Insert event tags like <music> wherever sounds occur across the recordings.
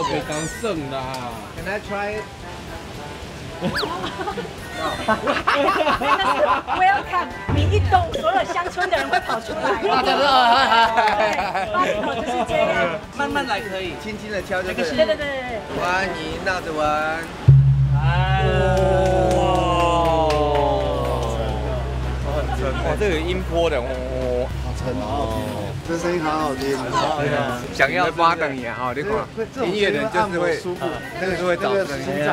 我被当剩啦。Can I try it? Welcome，你一动，所有乡村的人会跑出来。啊对对对巴厘岛就是这样。慢慢来可以，轻轻的敲就可以。对对对对。欢迎闹着玩。哇，这个音波的，哦，好沉哦，这声音好好听。想要挖等你哈，你看，音乐人就是会，那个就会找声音。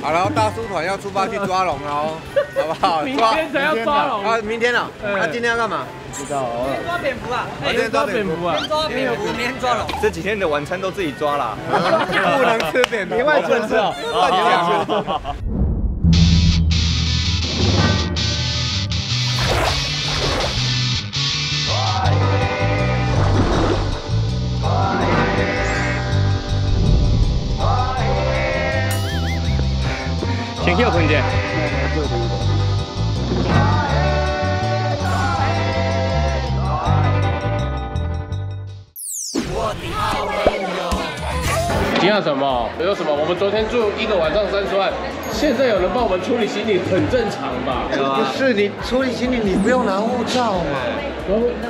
好，然后大叔团要出发去抓龙了哦，<laughs> 好不好？明天才要抓龙啊，明天了。那今天要干嘛？不知道哦。抓蝙蝠啊！今天抓蝙蝠啊！抓蝙蝠，明天抓龙。这几天的晚餐都自己抓了，<laughs> 不能吃蝙蝠，别外村吃哦，乱讲。休困者。惊讶什么？有什么？我们昨天住一个晚上三十万，现在有人帮我们处理行李，很正常吧？不是你处理行李，你不用拿护照嘛？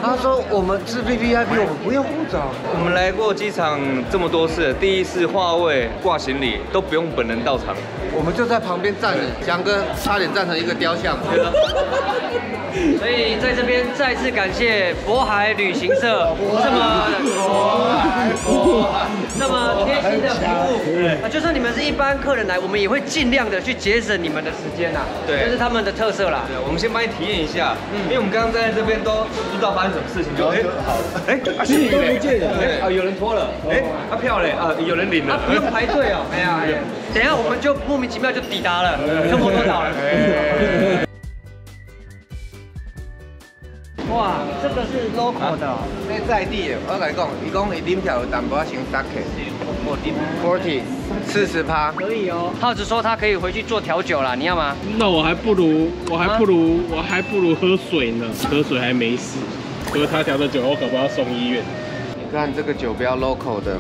他说我们是 V V I P，我们不用护照。我们来过机场这么多次，第一次话位挂行李都不用本人到场，我们就在旁边站着，翔哥差点站成一个雕像。<laughs> 所以在这边再次感谢渤海旅行社这么这么贴心的服务啊，就算你们是一般客人来，我们也会尽量的去节省你们的时间呐。对这是他们的特色啦。对，我们先帮你体验一下，因为我们刚刚在这边都不知道发生什么事情，就哎，哎，啊行李都不见了，哎，啊有人拖了，哎，啊票嘞，啊有人领了，不用排队哦。哎呀，等一下我们就莫名其妙就抵达了，<laughs> 就摩多岛了。哇，这个是 local 的哦。那在地的，我跟你讲，伊讲伊啉票有淡薄仔先 sake，我啉 forty 四十趴。可以哦。耗子说他可以回去做调酒了，你要吗？那我还不如，我还不如，我还不如喝水呢，喝水还没事。喝他调的酒，我可不要送医院。你看这个酒标 local 的，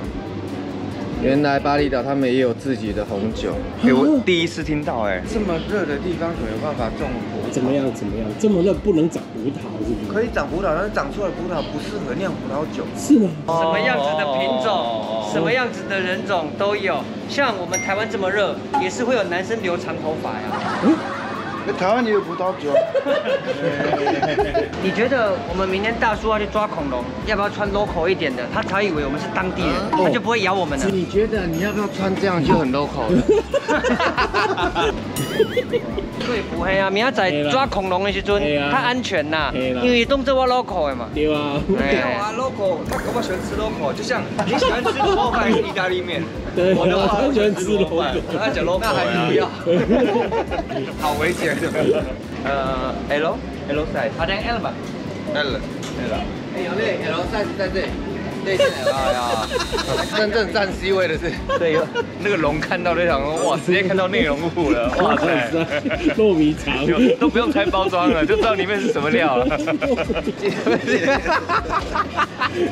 原来巴厘岛他们也有自己的红酒。哎，我第一次听到，哎，这么热的地方怎么有办法种葡萄？怎么样？怎么样？这么热不能长葡萄是不是？可以长葡萄，但是长出来的葡萄不适合酿葡萄酒。是吗？什么样子的品种，什么样子的人种都有。像我们台湾这么热，也是会有男生留长头发呀。那台湾也有葡萄酒。<laughs> 你觉得我们明天大叔要去抓恐龙，要不要穿 local 一点的？他才以为我们是当地人，他就不会咬我们了。你觉得你要不要穿这样就很 local 了？<laughs> 对，不黑啊！明仔载抓恐龙的时阵，较安全呐，因为动作我 local 的嘛。对啊。没有啊，local，他可不喜欢吃 local，就像你喜欢吃卤肉饭还是意大利面？对，我的话喜欢吃 local，他讲 local，那还是不要，<laughs> 好危险。<laughs> 呃，L L size，好像 L 吧 L L。哎，有那 L size 在这里。对对哎呀，真正占 C 位的是，对，那个龙看到那场，哇，<laughs> 直接看到内容物了，哇 <laughs> 塞，糯米肠，都不用拆包装了，就知道里面是什么料了。<laughs>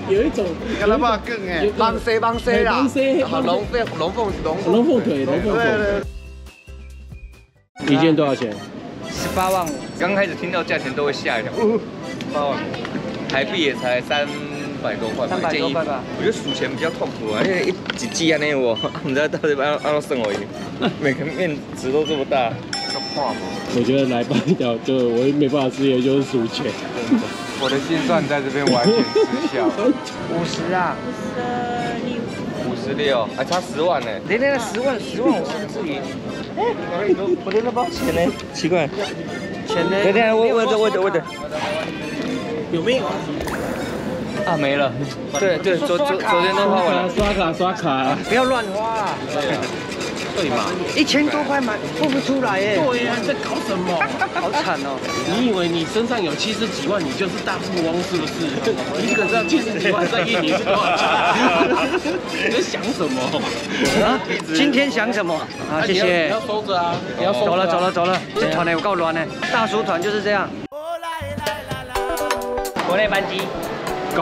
有一种，跟他爸更哎，帮 C 帮 C 啦，好龙凤龙凤龙龙凤腿，龙凤腿，一件多少钱？十八万五。刚开始听到价钱都会吓一跳，八万五，台币也才三。百多块吧，三百多块吧。我觉得数钱比较痛苦啊，因为一几季啊那我，<laughs> 你知道到底按按到剩而已，<laughs> 每个面值都这么大，要画吗？我觉得来巴厘岛就我没办法吃，也就是数钱。我的心算在这边完全失效。<laughs> 五十啊，五十六，还差十万呢。连那个十万，十万我甚至于，我连那包钱呢？奇怪，钱呢？等等，我我等我等我等，有没有啊？啊，没了。对对，昨昨昨天都花完了。刷卡刷卡，不要乱花啊！对嘛？一千多块买付不出来耶！对呀，在搞什么？好惨哦！你以为你身上有七十几万，你就是大富翁是不是？你可知道七十几万在印尼是多少钱？你在想什么？啊？今天想什么？啊，谢谢。你要收着啊！你要走了走了走了，这团呢有够乱呢。大叔团就是这样。国内班机。我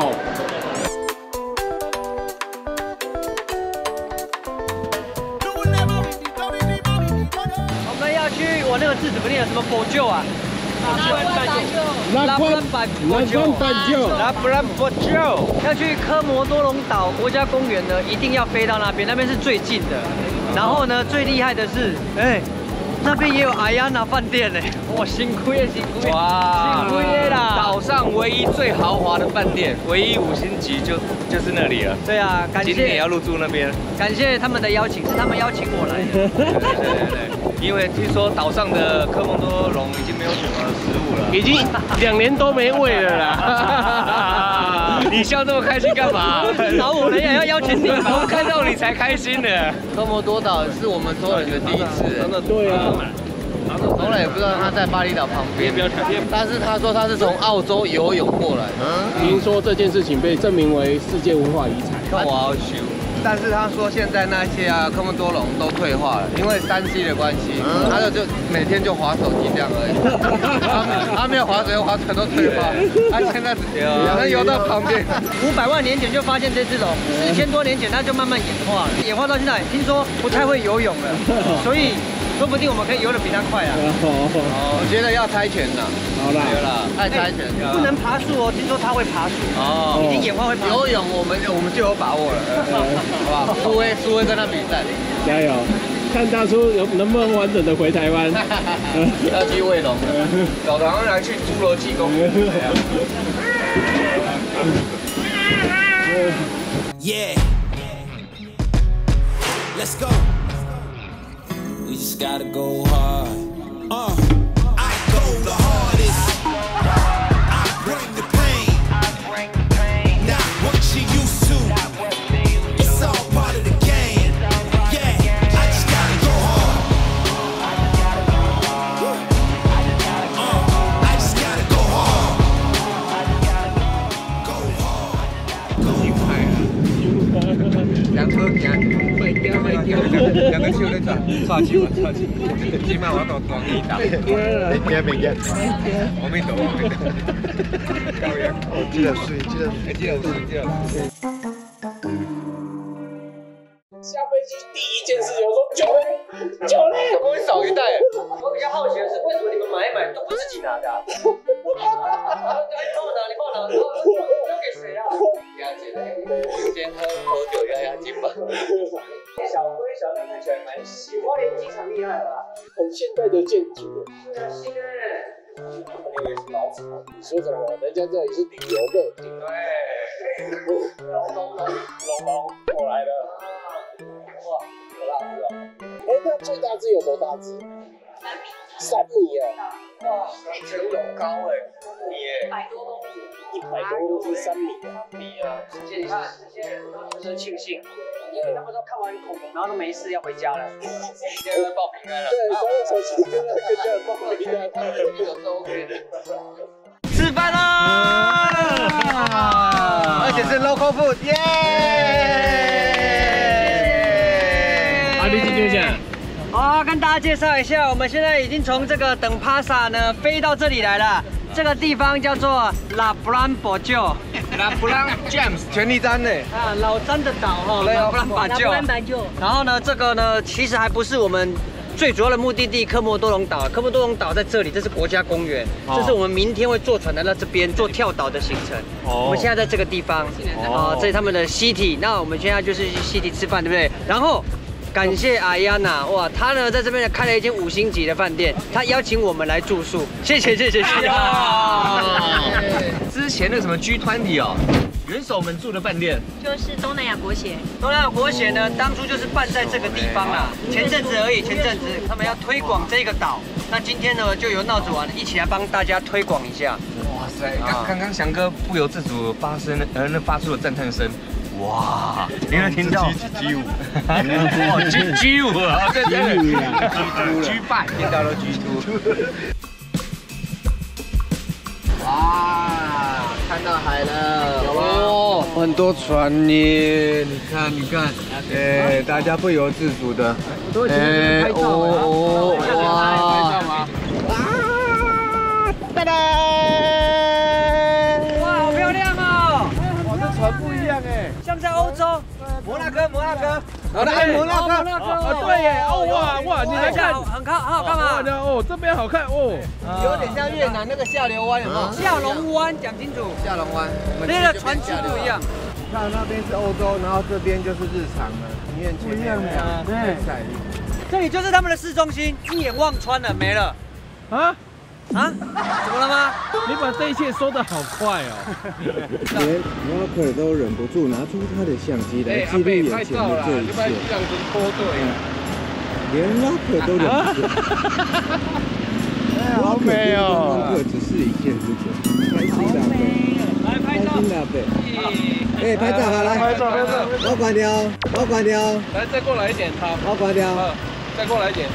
们要去，我那个字怎么念？什么保救啊？兰保保救，兰保保救，兰保保。要去科摩多龙岛国家公园呢，一定要飞到那边，那边是最近的。然后呢，最厉害的是，哎。那边也有阿亚娜饭店呢，哇，辛苦耶，辛苦耶，哇，辛苦耶啦！岛上唯一最豪华的饭店，唯一五星级就就是那里了。对啊，感谢。今天也要入住那边。感谢他们的邀请，是他们邀请我来的。<laughs> 对对对，因为听说岛上的科莫多龙已经没有什么食物了，已经两年都没喂了啦。<laughs> <laughs> 你笑这么开心干嘛？<laughs> 找我们也要邀请你，我看到你才开心的。科摩多岛是我们所有人的第一次，真的对啊。从来也不知道他在巴厘岛旁边，但是他说他是从澳洲游泳过来。听说这件事情被证明为世界文化遗产。哇，修！但是他说现在那些啊科莫多龙都退化了，因为三 C 的关系，他就就每天就划手机这样而已。<laughs> 他没有划水，划船都退化。<laughs> 他现在只能游到旁边。<laughs> 五百万年前就发现这只龙，四千多年前它就慢慢演化了，演化到现在，听说不太会游泳了，所以。说不定我们可以游得比他快啊！哦，我觉得要猜拳了。好了，了，太猜拳，不能爬树哦。听说他会爬树哦，已经演化会爬。游泳我们我们就有把握了，<laughs> 好不好？苏威苏威跟他比赛，加油！看大叔有能不能完整的回台湾。<laughs> 要去卫龙，早上来去侏罗纪公园。<laughs> Yeah，Let's go。We just gotta go hard. Uh, hard. 两车行。两个手在抓，抓起嘛，抓起。起码我到装一打。明天明天。我没走，我没走。高原，记得睡，记得睡，记得睡，记得睡。下飞机第一件事有说酒嘞，酒嘞，怎么会少一袋？我比较好奇的是，为什么你们买一买都不自己拿的？<laughs> 你帮我拿，你帮我拿，交给谁啊？押金，先喝喝酒压压惊吧。小龟小那看起来蛮喜欢连机场厉害吧？很现代的建筑。是啊，新的。我以为是老厂。你说什么？人家这里是旅游的。对。<laughs> 龙龙龙龙，我来了。哇，好大只啊？哎，那最大只有多大只？三米。三米啊！哇，一层楼高哎，米哎，一百多公米。一百多公米三米啊！米啊！你看这些人都是庆幸。因为他们都看完恐龙，然后都没事要回家了。现在报平安了。对，刚刚手机跟那个家人报平安，他们这个都 OK 的。吃饭啦！<laughs> 而且是 local food，耶！大家介绍一下，我们现在已经从这个等帕萨呢飞到这里来了。这个地方叫做拉布兰博旧。拉布兰 James 权力山呢？啊，老詹的岛哈，拉布兰巴旧。然后呢，这个呢，其实还不是我们最主要的目的地——科莫多龙岛。科莫多龙岛在这里，这是国家公园。这是我们明天会坐船来到这边做跳岛的行程。我们现在在这个地方，啊，这是他们的西体。那我们现在就是去西体吃饭，对不对？然后。感谢阿亚娜，哇，她呢在这边开了一间五星级的饭店，她邀请我们来住宿，谢谢谢谢谢谢。之前那什么 G 团体哦，元首们住的饭店，就是东南亚国协。东南亚国协呢，当初就是办在这个地方啦，前阵子而已，前阵子他们要推广这个岛，那今天呢就由闹子玩一起来帮大家推广一下。哇塞，刚刚刚翔哥不由自主发声，呃，那发出了赞叹声。哇！你有听到？G 五，<laughs> 哦，G G 五啊，对对对，G 拜，听到了 G two。哇，看到海了，哦，很多船呢，你看，你看，哎，大家不由自主的，哎，哦，哇，啊，哒哒。洲，摩纳哥，摩纳哥。好的，按摩纳哥，啊，对耶，哦哇哇，你来看，很看很好看吗？哦，这边好看哦，有点像越南那个下流湾，有没有？下龙湾，讲清楚。下龙湾，那个船只不一样。看那边是欧洲，然后这边就是日常了，庭院前面对，这里就是他们的市中心，一眼望穿了，没了。啊？啊？怎么了吗？你把这一切说的好快哦。连 Walker 都忍不住拿出他的相机来记录眼前的这一切。连 Walker 都忍不住。好美哦。Walker 只是一线之隔，开心大贝，来拍照。开心大贝。哎，拍照好来。拍照拍照。我关掉，我关掉。来，再过来一点，好。我关掉。再过来一点。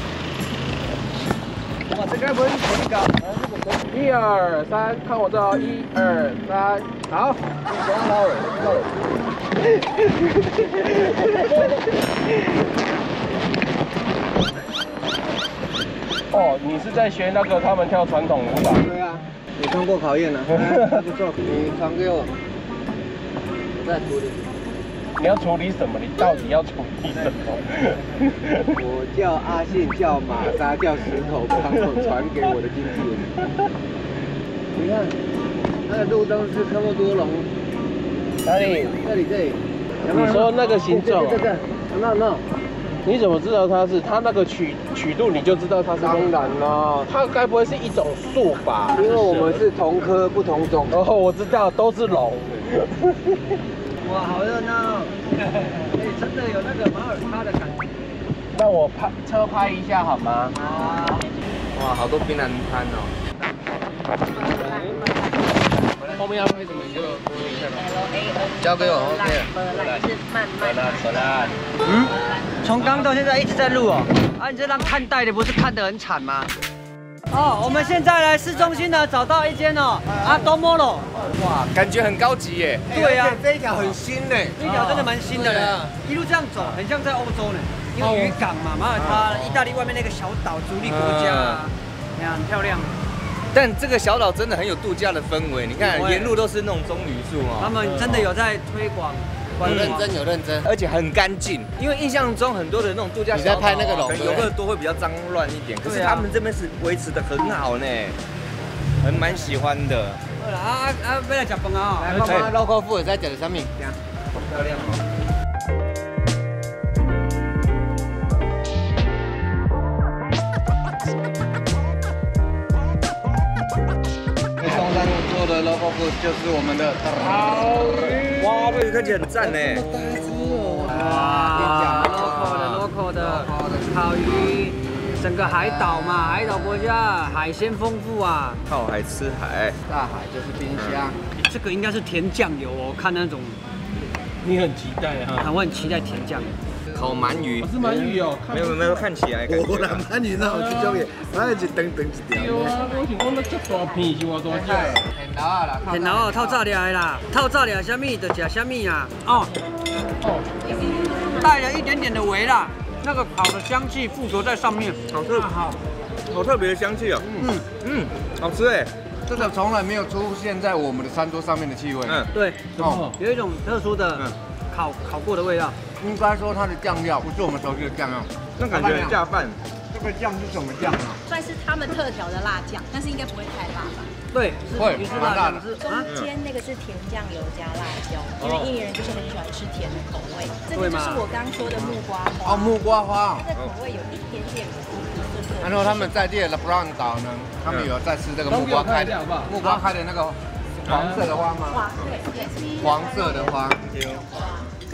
哇，这该不会是同一二三，看我这哦，一二三，好。哦，你是在学那个他们跳传统舞蹈？对啊，你通过考验了，不错。你传给我，我再处理。你要处理什么？你到底要处理什么？我叫阿信，叫玛莎，叫石头，帮我传给我的经纪人。你看，那个路灯是科莫多龙。哪里？这里这里。你说那个形状？这个。那那。你怎么知道它是？它那个曲曲度你就知道它是？当然啦。它该不会是一种树吧？因为我们是同科不同种。哦，我知道，都是龙。哇，好热闹！<laughs> 哎，真的有那个马耳他的感觉。那我拍车拍一下好吗？好。哇，好多槟榔摊哦。后面要拍什么你就说一下吧。交给我，OK。嗯？从刚到现在一直在录哦。啊，你这张看带的不是看得很惨吗？哦，我们现在来市中心呢，找到一间哦，阿多摩罗。哇，感觉很高级耶。对呀，这一条很新呢，这一条真的蛮新的嘞。一路这样走，很像在欧洲呢，因为渔港嘛，马耳他，意大利外面那个小岛，独立国家，你看很漂亮。但这个小岛真的很有度假的氛围，你看沿路都是那种棕榈树哦。他们真的有在推广。有认真有认真，而且很干净。因为印象中很多的那种度假，你在拍那个龙，游客多会比较脏乱一点。可是他们这边是维持的很好呢，很蛮喜欢的。好啦，啊啊啊，要来吃饭啊！来，看看 local food 在讲什么？漂亮哦。就是我们的烤鱼。哇，这个看起来很赞呢！哇，local 的 local 的烤鱼，整个海岛嘛，海岛国家，海鲜丰富啊，靠海吃海，大海就是冰箱。这个应该是甜酱油哦，看那种，你很期待哈？我很期待甜酱油。烤鳗鱼，是鳗鱼哦，没有没有，看起来。我拿鳗鱼那我去种的，那是等等一条。对啊，我想讲那这大片是偌大只。很老啊啦，很老啊，透炸的啦，透炸料虾米就吃虾米啊。哦。哦，带了一点点的味啦，那个烤的香气附着在上面，好特好，好特别的香气哦。嗯。嗯，好吃哎，这个从来没有出现在我们的餐桌上面的气味。嗯，对，哦，有一种特殊的烤烤过的味道。应该说它的酱料不是我们熟悉的酱料，那感觉很下饭。这个酱是什么酱啊？算是他们特调的辣酱，但是应该不会太辣吧？对，会蛮辣的。中间那个是甜酱油加辣椒，因为印尼人就是很喜欢吃甜的口味。这个就是我刚刚说的木瓜花。哦，木瓜花。它的口味有一点点然后他们在地的 Brown 岛呢，他们有在吃这个木瓜开的，木瓜开的那个黄色的花吗？黄色的花。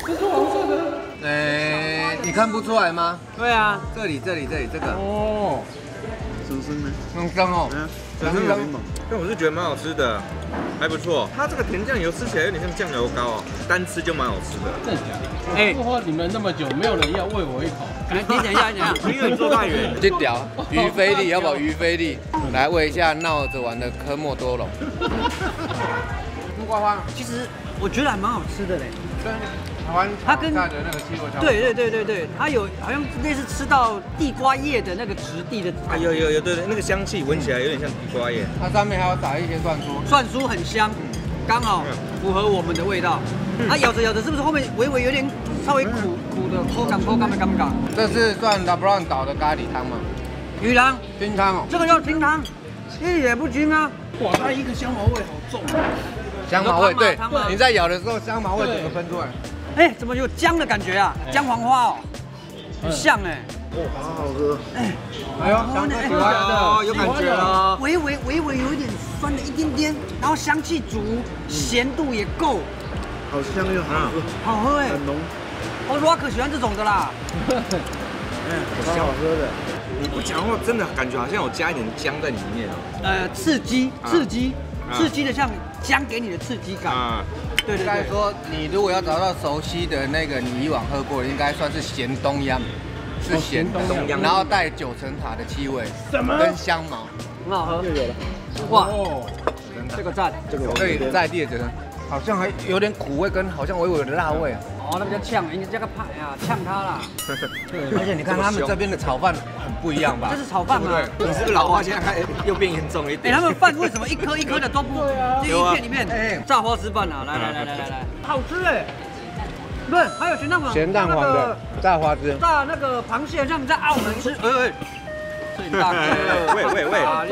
这是黄色的，哎，你看不出来吗？对啊，这里这里这里这个哦，生生的，很香哦，很香。但我是觉得蛮好吃的，还不错。它这个甜酱油吃起来有点像酱油膏哦，单吃就蛮好吃的。真假？哎，不花你们那么久，没有人要喂我一口。你等一下，等一下，<laughs> 因为你坐太远。这屌鱼菲力，要不要鱼菲力？来喂一下闹着玩的科莫多龙。<laughs> 木瓜花，其实我觉得还蛮好吃的嘞。它跟的那个气味对对对对对，它有好像类似吃到地瓜叶的那个质地的，啊有有有对对，那个香气闻起来有点像地瓜叶。它上面还要打一些蒜酥，蒜酥很香，刚好符合我们的味道。它咬着咬着是不是后面微微有点稍微苦苦的，口感口感的感觉。这是算拉布朗岛的咖喱汤吗？鱼汤，菌汤哦，这个叫菌汤，一点也不菌啊。哇，它一个香茅味好重。香茅味，对，你在咬的时候香茅味整个分出来。哎，怎么有姜的感觉啊？姜黄花哦，很像哎。哎呦，香哥喜欢的，有感觉了。微微微微有一点酸的一点点，然后香气足，咸度也够，好香又好喝，好喝哎。很浓，我罗可喜欢这种的啦。嗯好喝的。你不讲话，真的感觉好像有加一点姜在里面哦。呃，刺激，刺激，啊刺激的像姜给你的刺激感。啊，对对对。应该说，你如果要找到熟悉的那个，你以往喝过的，应该算是咸东阳，是咸的东阳然后带九层塔的气味，什么跟香茅，很好喝。又有了，哇，哦，这个赞。这个我所以在地的好像还有点苦味，跟好像微微的辣味。哦，那比较呛，应该这个派呀，呛它啦。而且你看他们这边的炒饭很不一样吧？这是炒饭吗？对你是不是老花现在开又变严重一哎，点？他们饭为什么一颗一颗的都不？就有啊一片一片。哎，炸花枝饭啊，来来来来来来，好吃哎。不是，还有咸蛋黄。咸蛋黄的炸花枝，炸那个螃蟹，像在澳门吃，哎哎，大颗。<laughs> 喂喂喂啊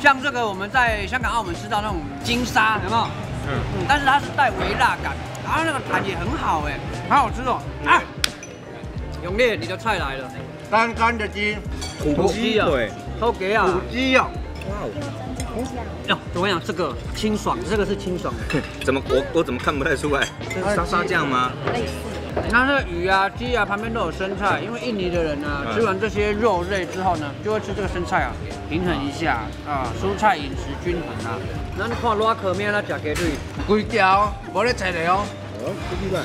像这个我们在香港、澳门吃到那种金沙，有没有？嗯。但是它是带微辣感，然后那个弹也很好哎，好好吃哦。啊，永烈，你的菜来了。干干的鸡，土鸡啊，对，都给啊。土鸡啊，哟，我跟你讲，这个清爽，这个是清爽的。<laughs> 怎么我我怎么看不太出来？这是沙沙酱吗？你看这个鱼啊、鸡啊，旁边都有生菜，因为印尼的人呢、嗯吃完这些肉类之后呢，就会吃这个生菜啊，平衡一下啊，蔬菜饮食均衡啊。那你看拉可面那吃给对，规条，无咧切的哦。哦，不意外。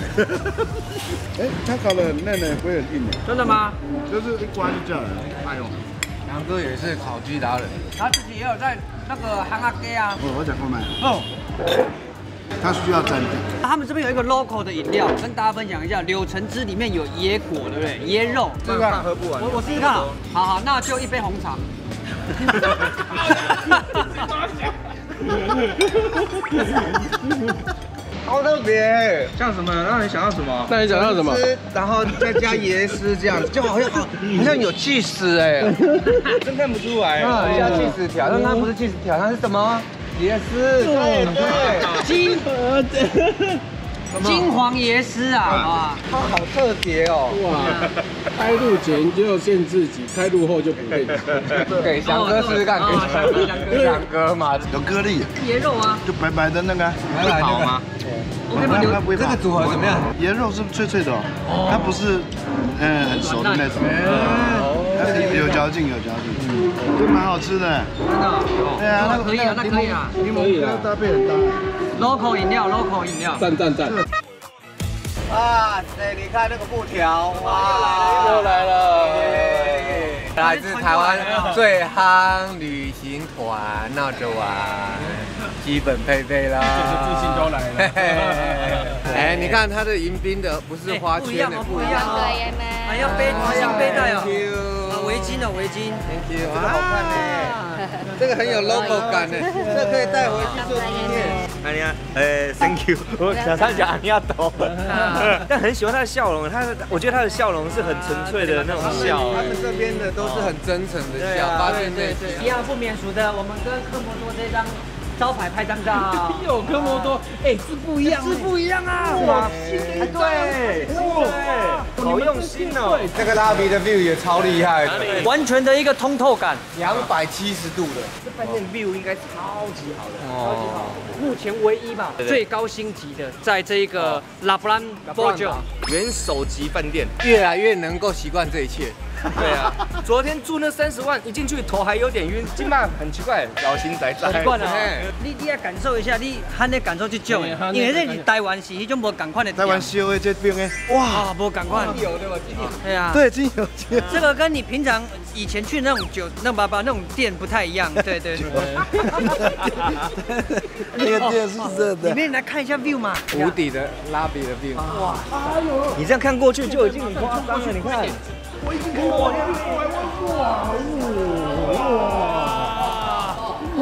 <laughs> 哎，它烤的很嫩呢，不会很硬的，真的吗？就是一刮就叫了。哎呦，杨哥也是烤鸡达人，他自己也有在那个韩阿街啊。哦，我讲过买，哦，它需要蘸酱。他们这边有一个 local 的饮料，跟大家分享一下，柳橙汁里面有椰果，对不对？椰肉，这个喝不完。我我试试看啊。好好，那就一杯红茶。<laughs> 好特别，像什么？让你想到什么？那你想要什么？然后再加椰丝这样，就好像好像有气死哎，<laughs> 真看不出来。啊，加气死条，但它不是气死条，它是什么？椰丝，对对，金金黄椰丝啊，啊，它好特别哦。哇，开路前就要限自己，开路后就不可以。<laughs> 给翔哥试试看，给翔哥，翔哥嘛，有颗粒，椰肉啊，就白白的那个。来来那个吗？我这个组合怎么样？椰肉是脆脆的哦，它不是嗯很熟的那种，它是有嚼劲有嚼劲，这蛮好吃的。真的哦，对啊，那个可以啊，那可以啊。柠檬跟它搭配很搭。，local 饮料，local 饮料。赞赞赞！<laughs> 哇塞，你看那个布条，哇，又来了，来自台湾最夯旅行团，闹着玩，基本配备啦，就是自信都来了 <laughs> 哎，你看他的迎宾的不是花圈的，不一样哦，还要背像背带哦，啊围巾哦，围巾。Thank you，这个好看呢，<laughs> 这个很有 logo 感呢，这个可以带回去做纪念。阿尼亚，呃，Thank you，<laughs> 我想他讲阿尼亚抖，但很喜欢他的笑容，他的我觉得他的笑容是很纯粹的那种笑。他们这边的都是很真诚的笑，发自内心。一样不免俗的，我们跟科摩多这张招牌拍张照。<laughs> 有科摩多，哎，是不一样，是不一样啊！哇，对，对，好用心哦。这个拉比的 view 也超厉害，完全的一个通透感。两百七十度的。这饭店 view 应该超级好的。超级好，目前唯一吧，最高星级的，在这一个拉布兰波酒。元首级饭店。越来越能够习惯这一切。<laughs> 对啊，昨天住那三十万，一进去头还有点晕，今晚很奇怪，老心仔仔。习惯了哦，你你要感受一下，你喊你感受去种的，因为这是台湾是迄种无同款的店。台湾烧的这边的，哇，啊，无同款。有对吧？今天对啊，对，真有这这个跟你平常以前去那种酒、那爸爸那种店不太一样。对对对。<laughs> 那个店是热的。里面来看一下 view 嘛。无底的拉比的 view。哇，你这样看过去就已经很夸张了，你看。哇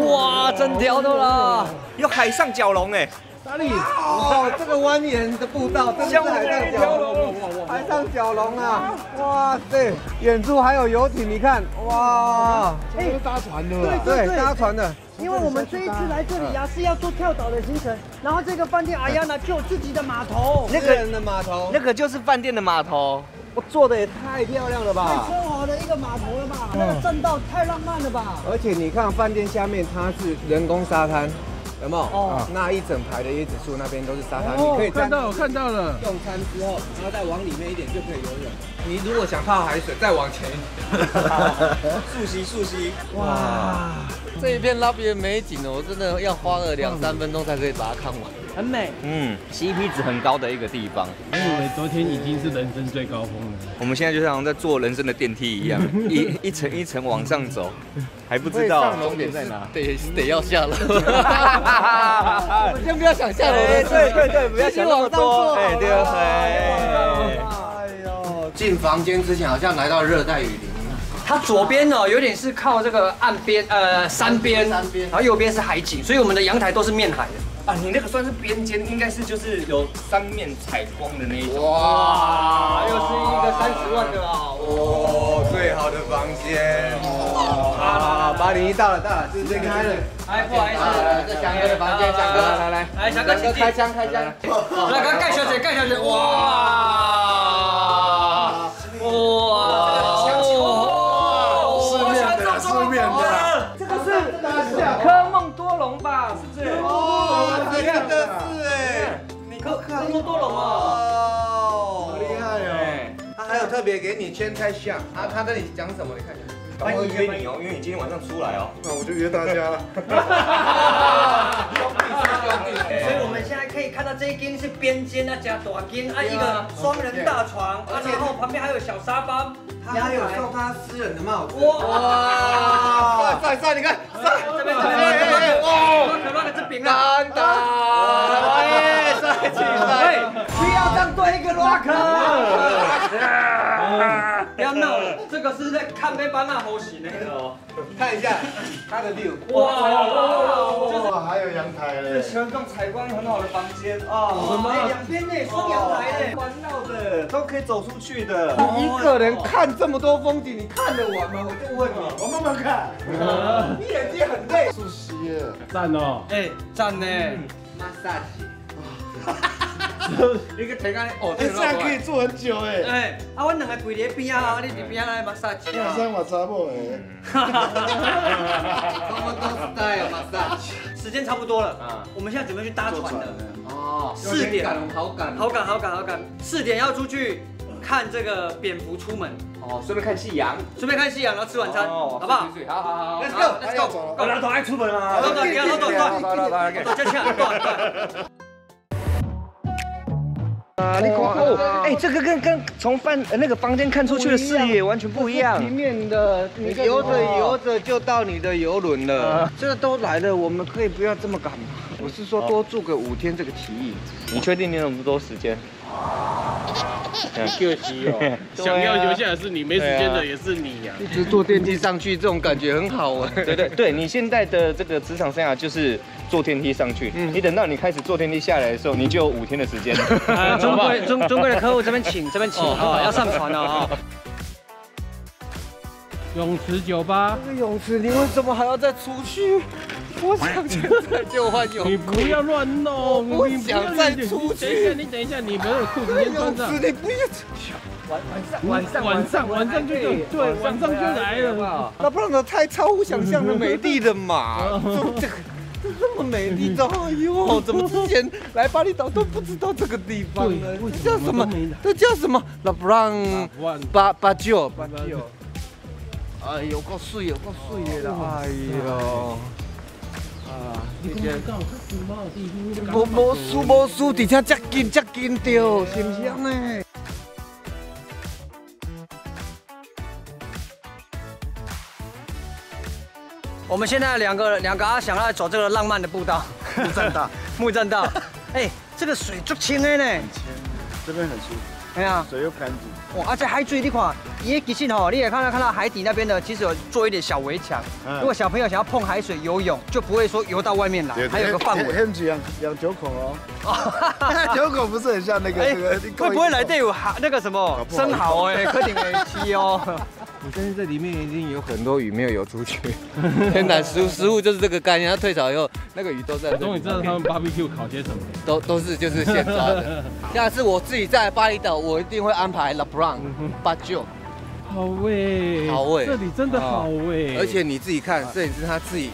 哇，整条的啦！有海上蛟龙哎，哪里？哦，这个蜿蜒的步道，真的是海上蛟龙，海上蛟龙啊！哇塞，远处还有游艇，你看，哇，这是搭船的对对对，搭船的。因为我们这一次来这里呀，是要做跳岛的行程，然后这个饭店阿亚呢就有自己的码头，那个人的码头，那个就是饭店的码头。我做的也太漂亮了吧！太奢华的一个码头了吧？那个栈道太浪漫了吧？而且你看饭店下面它是人工沙滩，有没有？哦，那一整排的椰子树那边都是沙滩，你可以看到我看到了。用餐之后，然后再往里面一点就可以游泳。你如果想泡海水，再往前。<laughs> 溯溪溯溪，哇！这一片那边的美景哦，我真的要花了两三分钟才可以把它看完。很美，嗯，CP 值很高的一个地方。我以为昨天已经是人生最高峰了。我们现在就像在坐人生的电梯一样，<laughs> 一一层一层往上走，还不知道终点在哪，得得要下楼。<laughs> 我们先不要想下楼，对对对，不要想那么多。哎，对对。哎呦，进房间之前好像来到热带雨林。它左边呢有点是靠这个岸边，呃，山边，山边，然后右边是海景，所以我们的阳台都是面海的。啊，你那个算是边间，应该是就是有三面采光的那一种。哇，又是一个三十万的啊！哇，最好的房间。啊，八零一到了，到了，是先开了。哎，不好意思，这翔哥的房间，翔哥，来来，来，翔哥开枪，开枪。来，刚盖小姐，盖小姐，哇，特别给你签太像，他他跟你讲什么？你看一下。他会约你哦，因为你今天晚上出来哦。那我就约大家了。兄弟是兄弟，所以我们现在可以看到这一间是边间啊加大间啊一个双人大床，而且然后旁边还有小沙发，他还有送他私人的帽子。哇！帅帅，你看，帅这边这边哇！可乱的这饼啊！真的，哎，帅气帅，不要这样对一个 rock。不要闹了，这个是在看杯班纳后型那个哦。看一下它的 view，哇，还有阳台嘞，这种采光很好的房间啊，什么两边呢？双阳台嘞，环绕的都可以走出去的。你一个人看这么多风景，你看得完吗？我就问你，我慢慢看。你眼睛很累。是西耶，赞哦，哎，赞呢。massage。一个提案哦，哎，这样可以做很久哎。哎，啊，我两个跪在边啊，你伫边啊来 massage。马上马查某哎。哈哈哈哈哈哈 massage。时间差不多了啊，我们现在准备去搭船了。哦，四点，好赶，好赶，好赶，好赶。四点要出去看这个蝙蝠出门。哦，顺便看夕阳，顺便看夕阳，然后吃晚餐，好不好？好好好，Let's go，Let's go。我老头爱出门啊，老头，老头，老头，老头，就这样，对。啊，你看哦，哎，这个跟跟从饭那个房间看出去的视野完全不一样。平面的，你游着游着就到你的游轮了。这个都来了，我们可以不要这么赶吗？我是说多住个五天这个提议。你确定你有那么多时间？可惜哦，<laughs> 想要留下来是你，没时间的也是你呀。一直坐电梯上去，这种感觉很好啊。对对对，你现在的这个职场生涯就是坐电梯上去，你等到你开始坐电梯下来的时候，你就有五天的时间。<laughs> 中国中中国的客户这边请，这边请啊，要上船了啊。泳池酒吧，这个泳池你为什么还要再出去？我想现在就换泳。你不要乱弄，我想再出去。你等一下，你没有裤子先穿上。你不要。晚晚上晚上晚上就对，晚上就来了。那不然呢？太超乎想象的美丽了嘛！这个这么美丽的，哎呦，怎么之前来巴厘岛都不知道这个地方呢？这叫什么？这叫什么？拉布朗八八九八九。哎呦，够水，有够水的啦！哎呦。啊！无无输无输，而且遮近遮近着，是不是安尼？我们现在两个两个阿翔来走这个浪漫的步道，木栈道，<laughs> 木栈道。哎，这个水足清的呢，这边很舒服。哎呀，水又干净。哇，而且海水你看，也其实吼，你也看到看到海底那边的，其实有做一点小围墙。如果小朋友想要碰海水游泳，就不会说游到外面来，还有个范围。很养养九孔哦，九狗不是很像那个那个？会不会来队有那个什么生蚝哎，可顶为七哦。<laughs> 我相信这里面一定有很多鱼没有游出去。<laughs> 天然食物食物就是这个概念，它退潮以后，那个鱼都在。终于知道他们 BBQ 烤些什么？都都是就是现抓的。<laughs> 下次我自己在巴厘岛，我一定会安排 LeBron 八九。好味，好味，这里真的好味。而且你自己看，摄影师他自己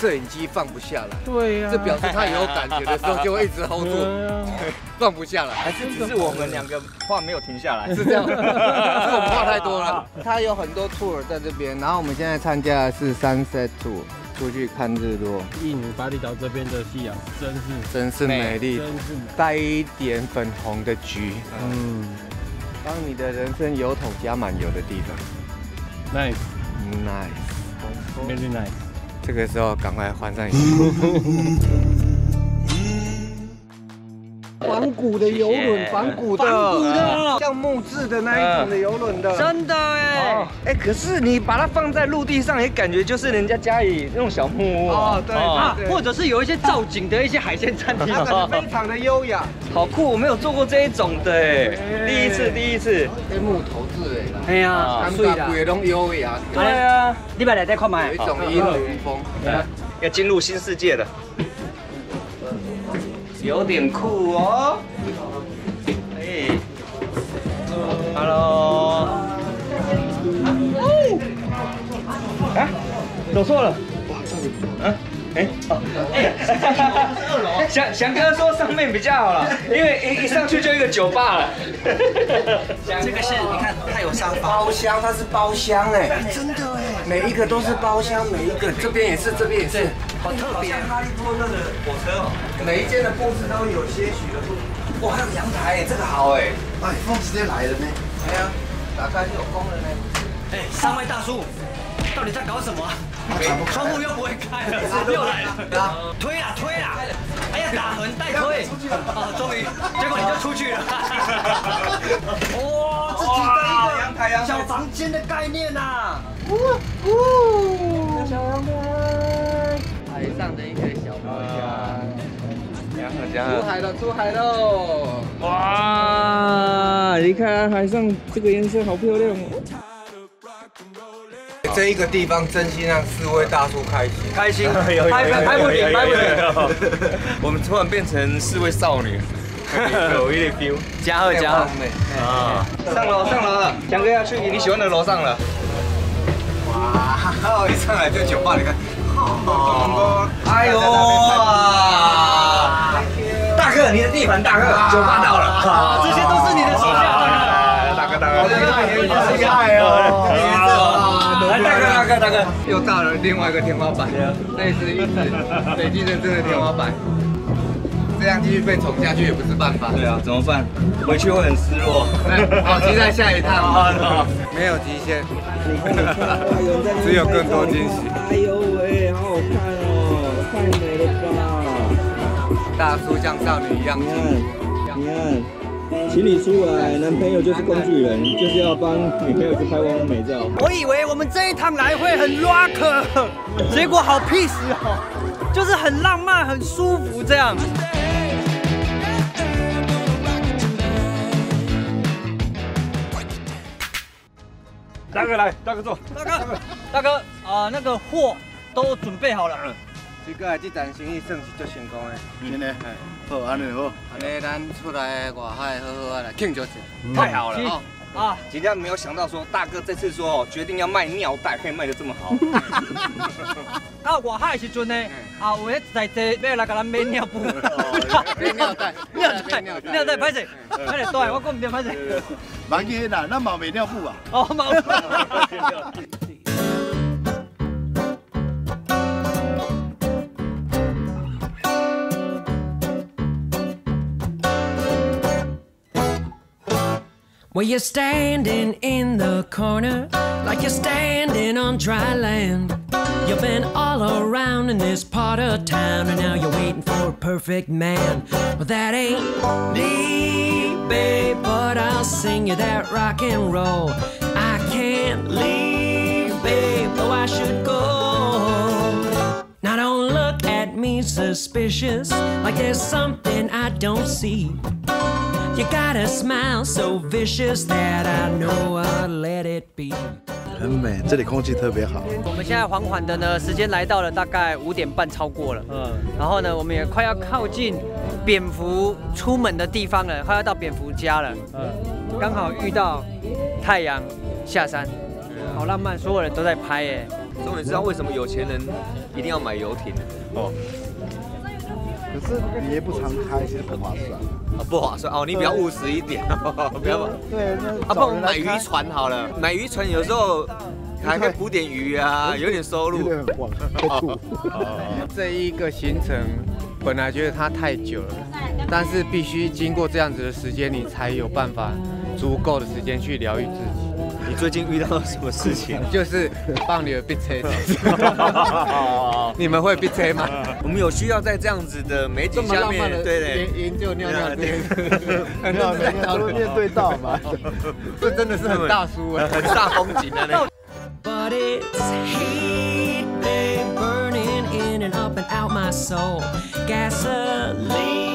摄影机放不下来。对呀，这表示他有感觉的时候就会一直 hold 住，放不下来。还是只是我们两个话没有停下来？<laughs> 是这样，是我们话太多了。他有很多 tour 在这边，然后我们现在参加的是 Sunset Tour，出去看日落。印尼巴厘岛这边的夕阳真是真是美丽，真是带一点粉红的橘。嗯。当你的人生油桶加满油的地方，nice，nice，very nice。这个时候赶快换上衣服。<laughs> 仿古的游轮，仿古的，像木质的那一种的游轮的，真的哎，哎，可是你把它放在陆地上，也感觉就是人家家里那种小木屋哦，对啊，或者是有一些造景的一些海鲜餐厅，非常的优雅，好酷，我没有做过这一种的，哎，第一次，第一次，这木头制哎，哎呀，所以贵拢优雅，对啊，你把来再看嘛，有一种英伦风，要进入新世界的。有点酷哦！哎，Hello，啊，走错了，啊，哎，哦，哎，翔翔哥说上面比较好了，因为一一上去就一个酒吧了。这个是你看，它有沙发，包厢，它是包厢哎，真的哎，每一个都是包厢，每一个。这边也是，这边也是。好特别，哈利波特的火车哦，每一间的布置都有些许的不同。哇，还有阳台，这个好哎，哎，风直接来了呢。哎呀，打开就有风了呢。哎，三位大叔，到底在搞什么？窗户又不会开了，又来了。推啊推啊！哎呀，打横带推。啊，终于，结果你就出去了。哇，自己的一个阳台小房间的概念呐。呜呜，小阳台。海上的一个小包厢，出海了，出海喽！哇，你看海上这个颜色好漂亮哦。这一个地方真心让四位大叔开心，<laughs> 开心，拍拍不停，拍不停。<laughs> 我们突然变成四位少女，<laughs> 有一点 feel。加二加二，啊！上楼上楼了，强哥要去你喜欢的楼上了。哇，一上来就酒吧，你看。哎呦！大哥，你的地盘，大哥，酒吧到了，这些都是你的手下，大哥，大哥，大哥，厉害哦！来，大哥，大哥，大哥，又到了另外一个天花板，类似一次北极人真的天花板，这样继续被宠下去也不是办法。对啊，怎么办？回去会很失落。好期待下一趟，没有极限，只有更多惊喜。看哦，太美了吧！大叔像少女一样，你看，你看，请你出来，男朋友就是工具人，就是要帮女朋友去拍完美照。我以为我们这一趟来会很 rock，<laughs> 结果好 peace 哦，就是很浪漫、很舒服这样。大哥来，大哥坐。大哥，大哥，啊，那个货都准备好了。这个这单生意算是足成功的。真的，好，安尼好。安尼咱出来外海好好来庆祝一下。太好了啊！今天没有想到说，大哥这次说决定要卖尿袋，可以卖得这么好。到外海时阵呢，啊，有迄在地要来给咱买尿布。尿袋，尿袋，尿袋，歹势，歹势，对，我讲唔对，歹势。蛮紧啦，咱冇买尿布啊。哦，冇。Well, you're standing in the corner like you're standing on dry land. You've been all around in this part of town, and now you're waiting for a perfect man. Well, that ain't me, babe, but I'll sing you that rock and roll. I can't leave, babe, though I should go. Now don't look suspicious, like there's something I don't see. You got a smile so vicious that I know I'll let it be. 很美，这里空气特别好。我们现在缓缓的呢，时间来到了大概五点半超过了，嗯，然后呢，我们也快要靠近蝙蝠出门的地方了，快要到蝙蝠家了，嗯，刚好遇到太阳下山，好浪漫，所有人都在拍耶。终于知道为什么有钱人一定要买游艇哦。可是你也不常开，其实不划算。啊，不划算哦，你比较务实一点，<laughs> 不要对，啊，不，我们买渔船好了，买渔船有时候还可以捕点鱼啊，有点收入。这一个行程本来觉得它太久了，但是必须经过这样子的时间，你才有办法足够的时间去疗愈自己。你最近遇到了什么事情？<laughs> 就是放你的 B C，<laughs> 你们会 B C 吗？我们有需要在这样子的媒体下面，对对，研究尿尿对，尿尿都面对到嘛，这真的是很大叔啊，<laughs> 很大风景啊那。But it's heat, babe, burning in and up and out my soul. Gasoline,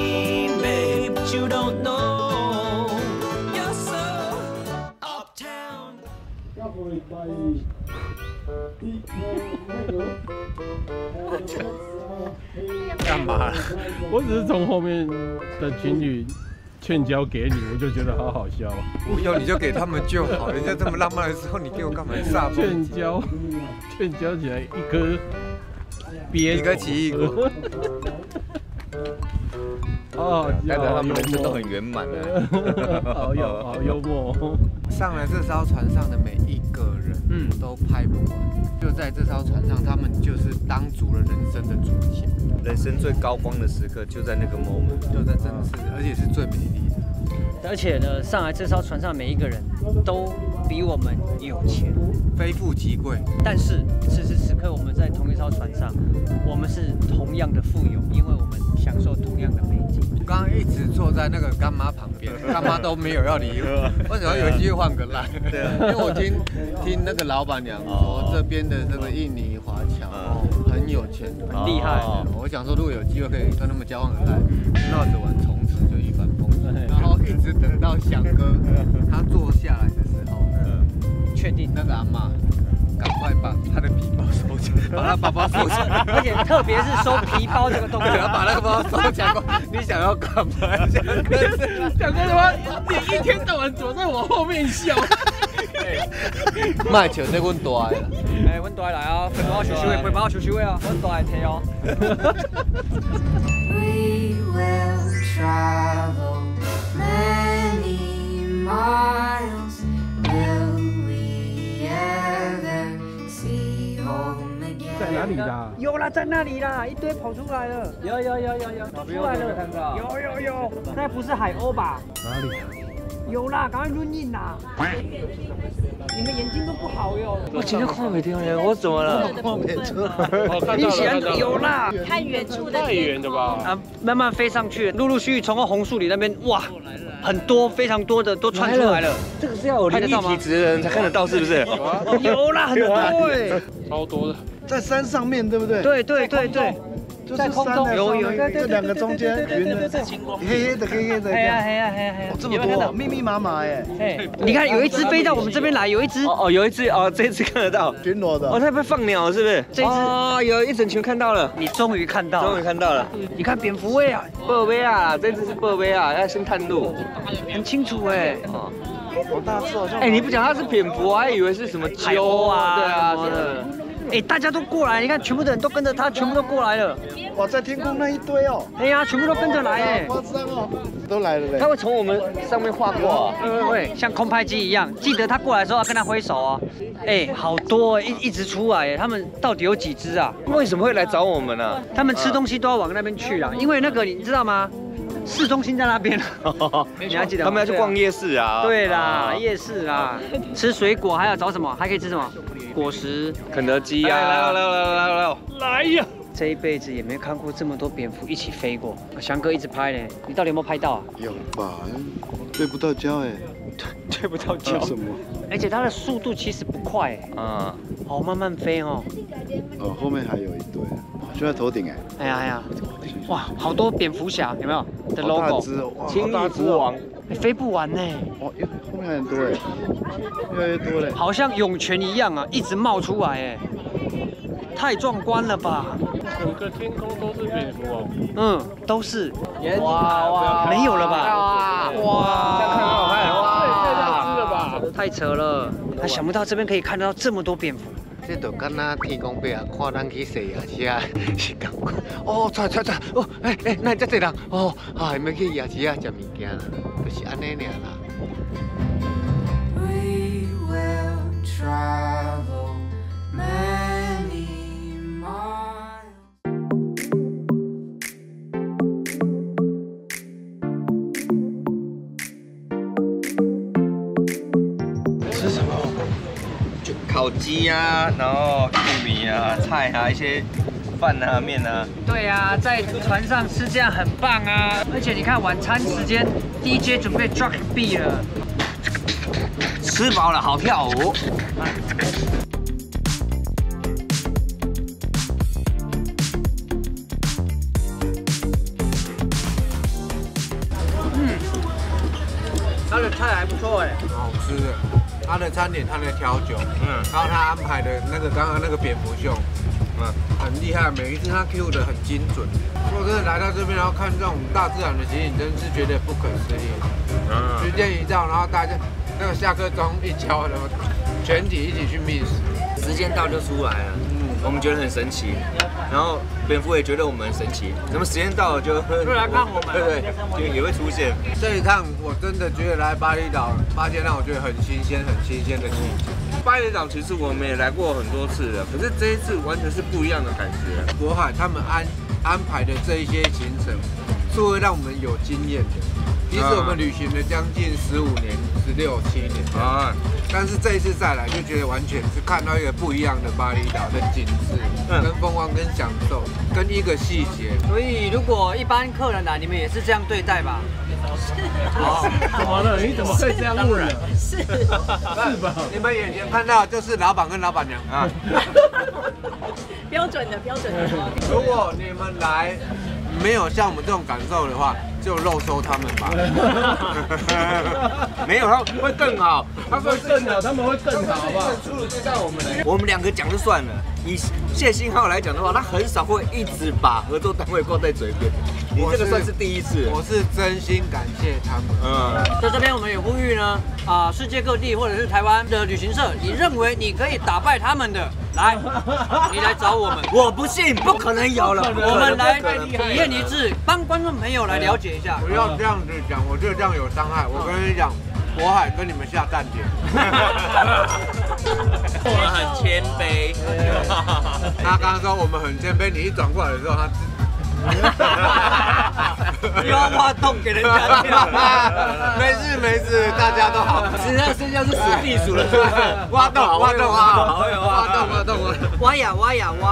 干嘛？我只是从后面的情侣劝交给你，我就觉得好好笑。不要你就给他们就好，人家这么浪漫的时候，你给我干嘛？煞劝交，劝交起来一颗憋一个奇异果。<laughs> 哦，代表他们人生都很圆满的，好 <laughs> 有好幽默。<laughs> 上来这艘船上的每一个人，嗯，都拍不完。就在这艘船上，他们就是当足了人生的主角。人生最高光的时刻就在那个 moment，就在真的是，而且是最美丽的。而且呢，上来这艘船上每一个人都比我们有钱，非富即贵。但是此时此刻我们在同一艘船上，我们是同样的富有，因为我们享受同样的美景。刚刚一直坐在那个干妈旁边，<laughs> 干妈都没有要理我。为什么有机会换个赖？对啊，因为我听听那个老板娘说，这边的这个印尼华侨很有钱，很厉害。我想说，如果有机会可以跟他们交换个赖，闹着玩，一直等到翔哥 <laughs> 他坐下来的时候，确定那个阿妈。赶快把他的皮包收起来，<laughs> 把他包包收起来，而且特别是收皮包这个动作，要把那个包收起来。你想要干嘛？想哥，想哥的话，你一天到晚躲在我后面笑。卖笑这阮大的，哎，阮大来啊，<laughs> 陪我休息位，陪我休息位啊，阮大来提哦。Miles. Will we ever see home again? 在哪里啦？有啦，在那里啦，一堆跑出来了。有有有有有，跑出来了。有有有，那不是海鸥吧？哪里？有啦，赶快润印啦！你们眼睛都不好哟。我今天看没听见，我怎么了？看没出。你喜欢有啦，看远处的。太远的吧？啊，慢慢飞上去，陆陆续续从个红树林那边，哇，很多非常多的都窜出来了。这个是要有灵异体质的人才看得到，是不是？<laughs> 有啦，很多哎，超多的，在山上面对不对？对对对对。在空中有有这两个中间云的黑黑的黑黑的，黑啊黑啊黑啊黑啊，这么多密密麻麻哎，哎你看有一只飞到我们这边来，有一只。哦有一只哦这只看得到。巡逻的。哦，它被放鸟是不是？这只。哦有一整群看到了，你终于看到，终于看到了，你看蝙蝠威啊，波威啊，这只是波威啊，要先探路，很清楚哎，哦。好大只好像，哎你不讲它是蝙蝠，我还以为是什么鸠啊，对啊真的。哎，大家都过来，你看，全部的人都跟着他，全部都过来了。哇，在天空那一堆哦。哎呀，全部都跟着来哎。夸张哦，都来了嘞。他会从我们上面划过，会会会，像空拍机一样。记得他过来的时候要跟他挥手哦。哎，好多一一直出来，他们到底有几只啊？为什么会来找我们呢？他们吃东西都要往那边去啊，因为那个你知道吗？市中心在那边，你还记得？他们要去逛夜市啊。对啦，夜市啦，吃水果还要找什么？还可以吃什么？果实，肯德基呀！来来来来来来来呀！这一辈子也没看过这么多蝙蝠一起飞过。翔哥一直拍呢，你到底有没有拍到啊？有吧，对不到焦哎，<laughs> 对不到焦什么？而且它的速度其实不快哎，啊，好慢慢飞哦。哦，后面还有一对，就在头顶哎。哎呀哎呀，哇，好多蝙蝠侠有没有的 logo？只哦哇好大只哦王，哎飞不完呢，哇，又后面还很多哎，越来越多嘞。好像涌泉一样啊，一直冒出来哎，太壮观了吧？整个天空都是蝙蝠哦。嗯，都是。哇哇，没有了吧？哇，这样看很好看哇，太大只了吧？太扯了！还想不到这边可以看到这么多蝙蝠。这就敢那天公伯啊，看咱去洗牙齿啊，是感觉哦，出来出出哦，哎哎，那遮济人哦，啊，要去牙齿啊食物件啦，就是安尼尔啦。We will travel 烤鸡啊，然后玉米啊、菜啊、一些饭啊、面啊。对啊，在船上吃这样很棒啊！而且你看晚餐时间，DJ 准备 drop B 了。吃饱了好跳舞。嗯他的菜还不错哎。好吃的，他的餐点，他的调酒，嗯，然后他安排的那个刚刚那个蝙蝠秀，嗯，很厉害，每一次他 Q 的很精准。我真的，来到这边然后看这种大自然的景景，真是觉得不可思议。嗯，时间一到，然后大家那个下课钟一敲，然后全体一起去觅食。时间到就出来了，嗯，我们觉得很神奇，然后蝙蝠也觉得我们很神奇，那么时间到了就会来看我们对对，就也会出现。这一趟我真的觉得来巴厘岛，发现让我觉得很新鲜、很新鲜的气质。巴厘岛其实我们也来过很多次了，可是这一次完全是不一样的感觉。国海他们安安排的这一些行程，是会让我们有经验的。其实我们旅行了将近十五年、十六七年啊，但是这一次再来，就觉得完全是看到一个不一样的巴厘岛的景致、跟风光、跟享受、跟一个细节。所以如果一般客人来，你们也是这样对待吧？是，怎么了？你怎么会这样误人？<laughs> 是是吧？你们眼前看到就是老板跟老板娘啊。标准的标准的。<laughs> 如果你们来没有像我们这种感受的话，就肉收他们吧。<laughs> 没有，他会更好，他会更好，他们会更好，好不好？出了就在我们来。我们两个讲就算了，以谢信浩来讲的话，他很少会一直把合作单位挂在嘴边。你这个算是第一次。我是真心感谢他们。嗯，在这边我们也呼吁呢，啊，世界各地或者是台湾的旅行社，你认为你可以打败他们的，来，<laughs> 你来找我们。我不信，不可能有了。我们来体验一次，帮观众朋友来了解一下。不要这样子讲，我觉得这样有伤害。我跟你讲，渤海跟你们下蛋点。<laughs> 我们很谦卑。<laughs> 他刚刚说我们很谦卑，你一转过来的时候，他。不要挖洞给人家跳。没事没事，大家都好。现在剩下是死地鼠了，是不是？挖洞挖洞挖洞，挖洞挖洞挖。挖呀挖呀挖。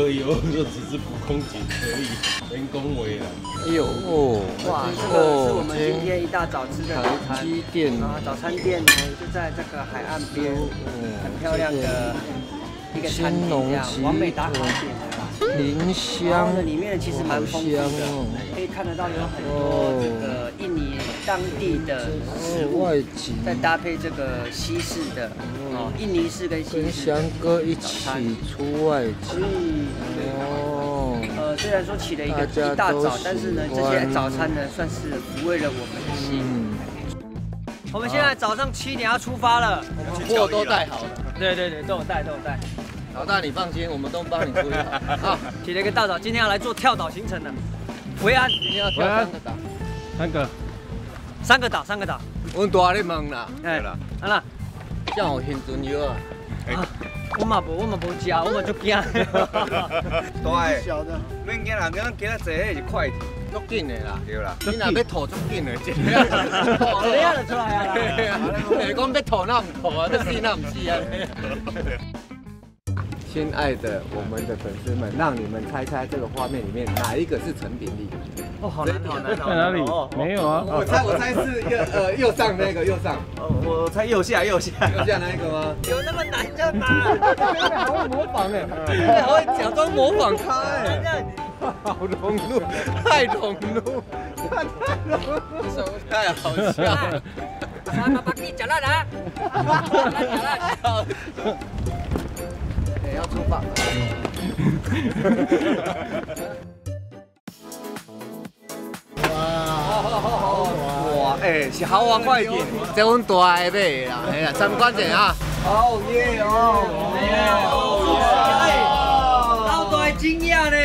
不要那么刻意哦，就只是补空姐可以，人工为了。哎呦哦，哇，这个是我们今天一大早吃的早餐鸡店啊，早餐店呢就在这个海岸边，很漂亮的一个餐厅，这样完美打卡点。林香。呢，里面其实蛮丰富的，可以看得到有很多这个当地的食物，外景再搭配这个西式的哦，印尼式跟西式翔哥一起出外景嗯，哦。呃，虽然说起了一个一大早，但是呢，习这些早餐呢，算是抚慰了我们的心。嗯，我们现在早上七点要出发了，货都带好了。对对对，都有带，都有带。老大你放心，我们都帮你处理好。<laughs> 好，起了一个大早，今天要来做跳岛行程的。维安，今天要跳三个岛，三个，三个岛，三个岛。我大你问啦，哎，好了，像有现存药啊。我嘛无，我嘛无食，我嘛足惊。<laughs> 对，小的，免惊啦，咱今仔坐迄是快艇，足紧的啦，对啦。你若要吐足紧的，<laughs> 就出来啊！<laughs> 你讲要吐那唔吐啊，要死那唔死啊。亲爱的我们的粉丝们，让你们猜猜这个画面里面哪一个是陈炳立？哦，好难，好难，在哪里？没有啊。我猜，我猜是右呃右上那个右上，哦我猜右下右下。右下那一个吗？有那么难的吗？还会模仿哎，<laughs> 还会假装模仿他哎，好融入，太融入，太 <laughs> 好笑了。<laughs> 爸爸把你讲烂了，讲烂。要出发。哇，哎，是豪华快艇，这阮大个买的啦，哎呀，参观者啊。哦耶哦，好大的惊讶呢！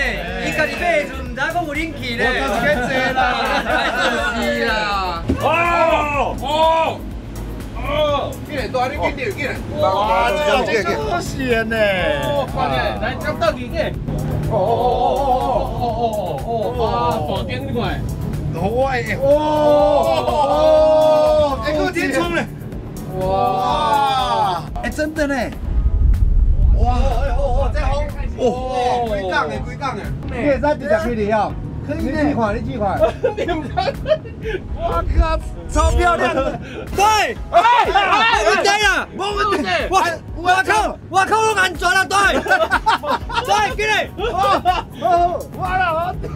伊家己买的唔知讲有恁去呢。我自己坐啦，太可惜啦。哦哦哦，进来大，你紧点进来。哇，这个这险呢！快点，来交到底个。哦哦哦哦哦哦哦哦！啊，锁定过来。哦哦哦，哎，给我天窗嘞！哇，哎，真的呢！哇，哦哦，在红哦，几杠的，几杠的，你也在直接可以哦，可以呢，你几块，你几款？我靠，超漂亮的！对，哎哎，没问题啦，没问题，我我靠，我靠，我安全了，对，对，进来，哦，哇啦，我操！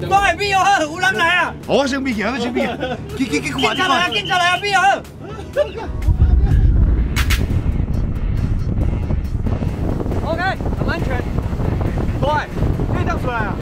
对，必要好，有人来啊！我先闭起，我先闭起，去去去，警察来啊！警察来啊！必要好。OK，很安全。对，这样出来啊？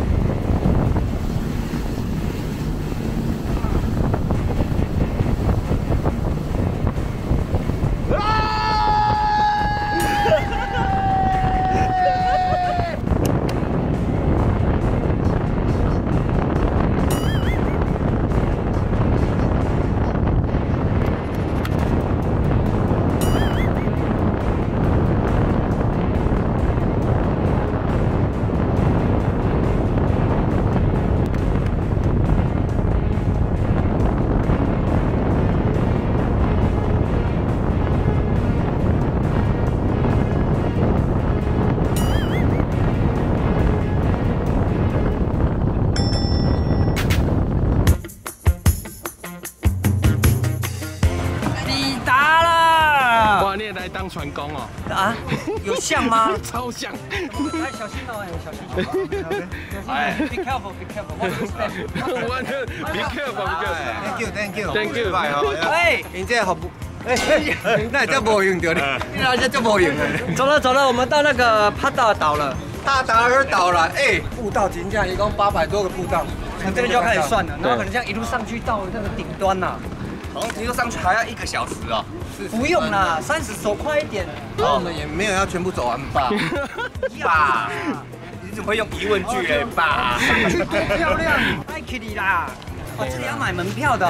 船工哦。啊？有像吗？<laughs> 超像。哎，小心哦，小心。哎，Be careful, be careful. One, two, <laughs> be careful, be careful. Thank you, thank you. Thank you. 哎，人家好不？哎，那这无用着你，那这这无用的。走了走了，我们到那个帕达岛了。大达尔岛了，哎，步道停下，一共八百多个步道，从这边就要开始算了，然后可能这样一路上去到那个顶端呐。好像听说上去还要一个小时哦。不用啦，三十走快一点。我们也没有要全部走完吧？<laughs> 爸，你怎么会用疑问句嘞？爸，多漂亮，太 kitty 啦！哦，这里要买门票的。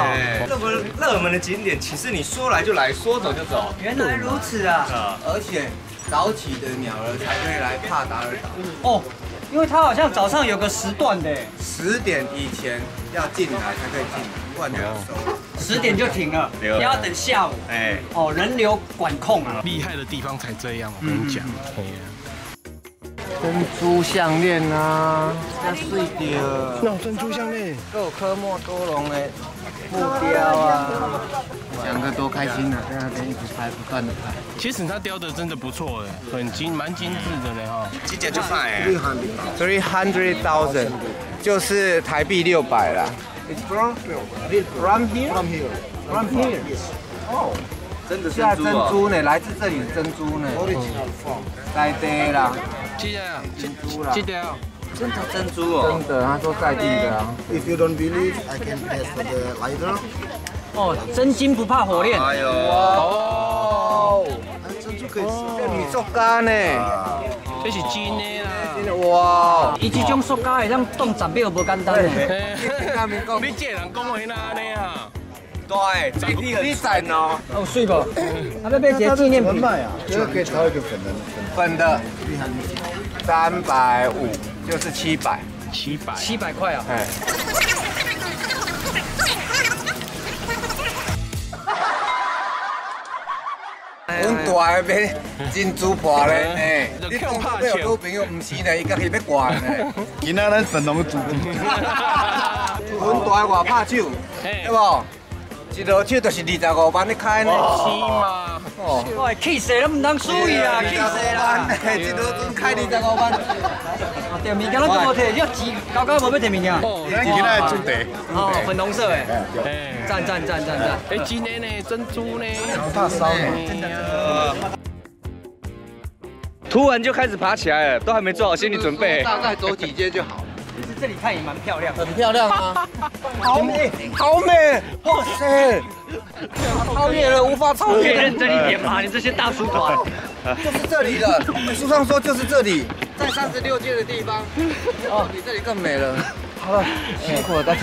这么热门的景点，其实你说来就来，说走就走。原来如此啊！而且早起的鸟儿才可以来帕达尔岛。哦，因为它好像早上有个时段的，十点以前要进来才可以进，不然就要收。十点就停了，不要等下午。哎，哦，人流管控啊，厉害的地方才这样，我跟你讲。珍珠项链啊，要碎掉。那珍珠项链，都有科莫多龙的木雕啊，两个多开心啊！在那边一直拍，不断的拍。其实他雕的真的不错哎，很精，蛮精致的嘞哈。几件就卖哎？Three hundred thousand，就是台币六百啦。It's from from here. From here. From here. Oh. 真的是珍珠呢，来自这里的珍珠呢。在地啦。记得啊，珍珠啦。记得啊。真的珍珠哦。真的，他说在地的啊。If you don't believe, I can test the lighter. 哦，真金不怕火炼。哎呦。哇。珍珠可以吃。这米塑胶呢。这是金的啦。哇。伊这种塑胶会当冻十秒，无简单的。你这人讲话那安尼啊？对，这个你在呢？哦，水不？他要买些纪念品。卖啊，这个可以挑一个粉的，粉的，三百五，就是七百，七百，七百块啊！哎。阮大个买珍珠破咧，哎，你讲怕有女朋友，唔是呢，伊家己要挂呢。今仔咱粉龙煮。阮大个外拍手，对不？一落手就是二十五万，你开呢？是嘛？哦，我气死都唔当输伊啊！气死啦！一开二十五万。订物件都咁好摕，要钱高高无要订物件。哦，今仔主题。哦，粉红色诶。哎，赞赞赞赞赞！哎，今天呢？珍珠呢？发烧呢？突然就开始爬起来了，都还没做好心理准备。大概走几阶就好。这里看也蛮漂亮，很漂亮啊！<laughs> <laughs> 好美，好美！哇塞，超越了，无法超越。认真一点嘛，你这些大叔团。<laughs> 就是这里了，书上说就是这里，在三十六阶的地方。哦，比这里更美了。好了，辛苦了大家。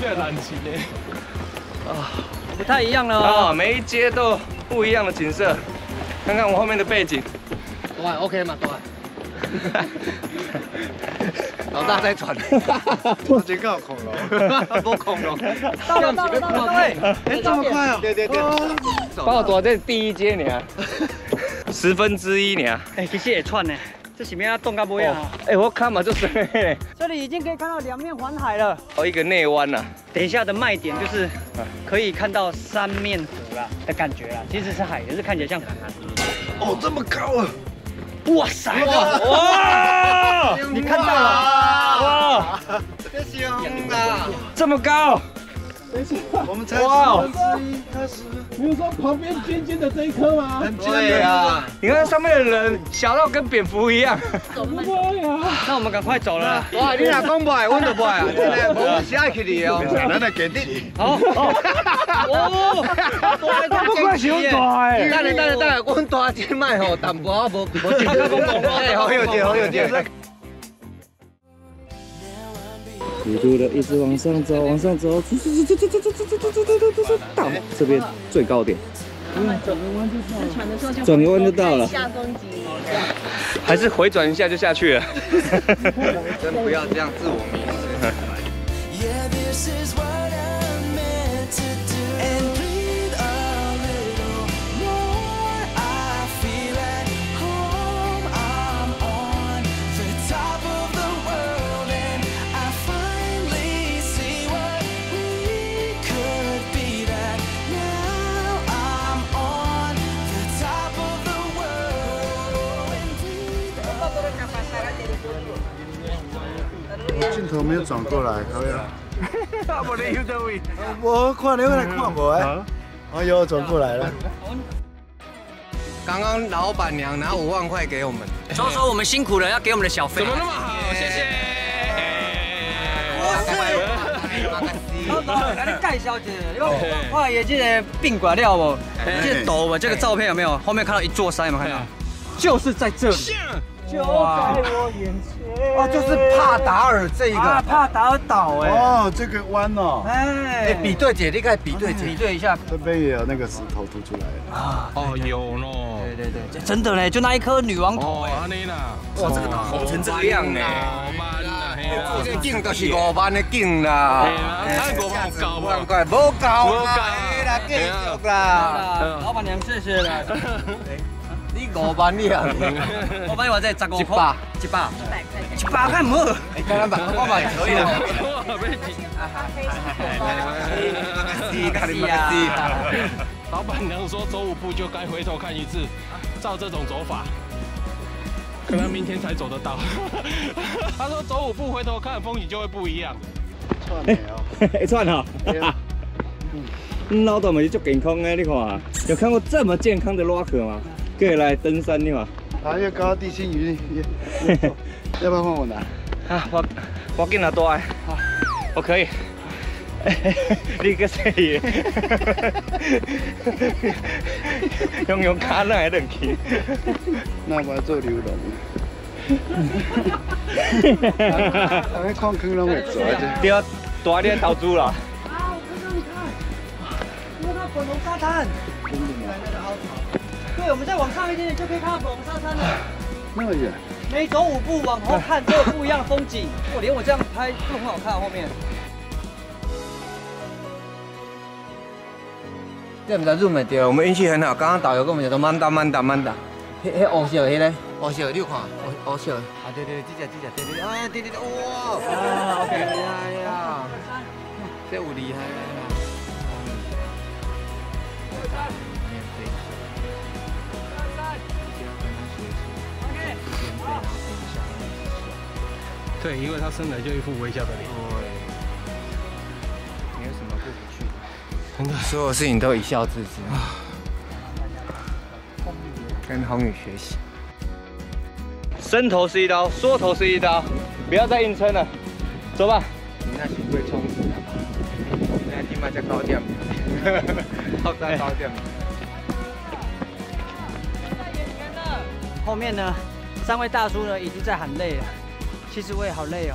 这难骑呢。啊，不太一样了啊，每一阶都不一样的景色。看看我后面的背景。对，OK 嘛，对。<laughs> 老大在喘，<laughs> 我警告恐龙，<laughs> 不恐龙，到了到了到了，哎，这么快啊？对对对，帮我躲在第一阶呢，十分之一呢。哎，其实也串呢，这前面要动到不一样。哎，我看嘛就是，这里已经可以看到两面环海了。哦，一个内湾呐。等一下的卖点就是可以看到三面湖啦的感觉啦，其实是海，只是看起来像海。哦，这么高啊！哇塞！哇！你看到了？哇！这么高！我们才哇！开始，你说旁边尖尖的这一颗吗？很尖啊！你看上面的人小到跟蝙蝠一样。怎么呀？那我们赶快走了。哇！你俩讲不爱，我就不爱啊！真的，我是爱去你哦。咱来给你。好。哦。不怪小大诶。等下等下等下，我大只卖吼，淡薄啊无无好有劲，好有劲。速度的一直往上走，往上走，走走走走走走走走走走走走到这边最高点。转个弯就到了。转个弯就到了。下风景。还是回转一下就下去了。真不要这样自我迷失。头没有转过来，可以啊。我的有这位，我看来看我哎。哎呦，转过来了。刚刚老板娘拿五万块给我们，说说我们辛苦了，要给我们的小费。怎么那么好？谢谢。老板，来你介绍一下，你看我看这个宾馆了不？这个岛吧，这个照片有没有？后面看到一座山，有没有看到？就是在这里。就在我眼前。哦，就是帕达尔这一个。帕达尔岛哎。哦，这个弯哦。哎，比对姐，你看比对姐，比对一下。这边也有那个石头凸出来的。啊，哦，有咯。对对对，真的嘞，就那一颗女王头哎。哇，这个岛红成这个样呢。这个景就是五万的景啦。太五万高，五万块，无够啦，啦，继续啦。老板娘，谢谢啦。<laughs> 你五万你啊？五万或者十五块，一百，一百块唔好。哎，可以了。老板娘说走五步就该回头看一次，照这种走法，可能明天才走得到。他说走五步回头看风景就会不一样。串没有？一串哈。嗯，老大们是足健康的，你看，有看过这么健康的拉客吗？可以来登山的嘛？啊，越高地心引力，要不要换我拿？啊，我我给拿多哎，我可以。<laughs> 你个谁耶？<laughs> 用用卡那还能去？那我要做流浪。还没矿坑拢会做啫。对啊，大点投资了。啊，我看到你看，看到粉红沙滩。对，我们再往上一点点就可以看到粉红沙山了。那么远？每走五步往后看都有不一样的风景。我连我这样拍都很好看，后面。这不是入门对，我们运气很好，刚刚导游跟我们讲说慢打慢打慢打。迄迄乌色迄个，乌色你有看？乌乌色。啊对对，这只这只对对，啊对对对，哇！啊 OK，厉害呀！这有厉害。对，因为他生来就一副微笑的脸。对，没有什么过不去的，真的，所有事情都一笑置之。跟红宇学习，伸头是一刀，缩头是一刀，不要再硬撑了，走吧。你那是会冲死的吧？现在起码在高点，<laughs> 好在高点。后面呢，三位大叔呢已经在喊累了。其实我也好累哦，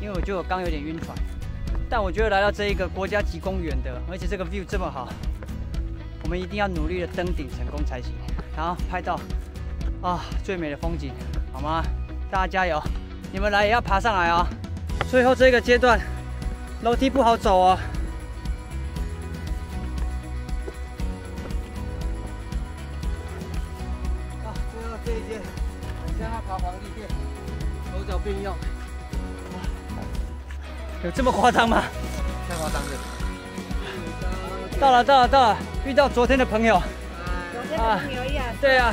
因为我觉得我刚有点晕船。但我觉得来到这一个国家级公园的，而且这个 view 这么好，我们一定要努力的登顶成功才行，然后拍到啊最美的风景，好吗？大家加油！你们来也要爬上来啊。最后这个阶段，楼梯不好走哦。有这么夸张吗？太夸张了！到了，到了，到了！遇到昨天的朋友。昨天的朋友呀。对呀，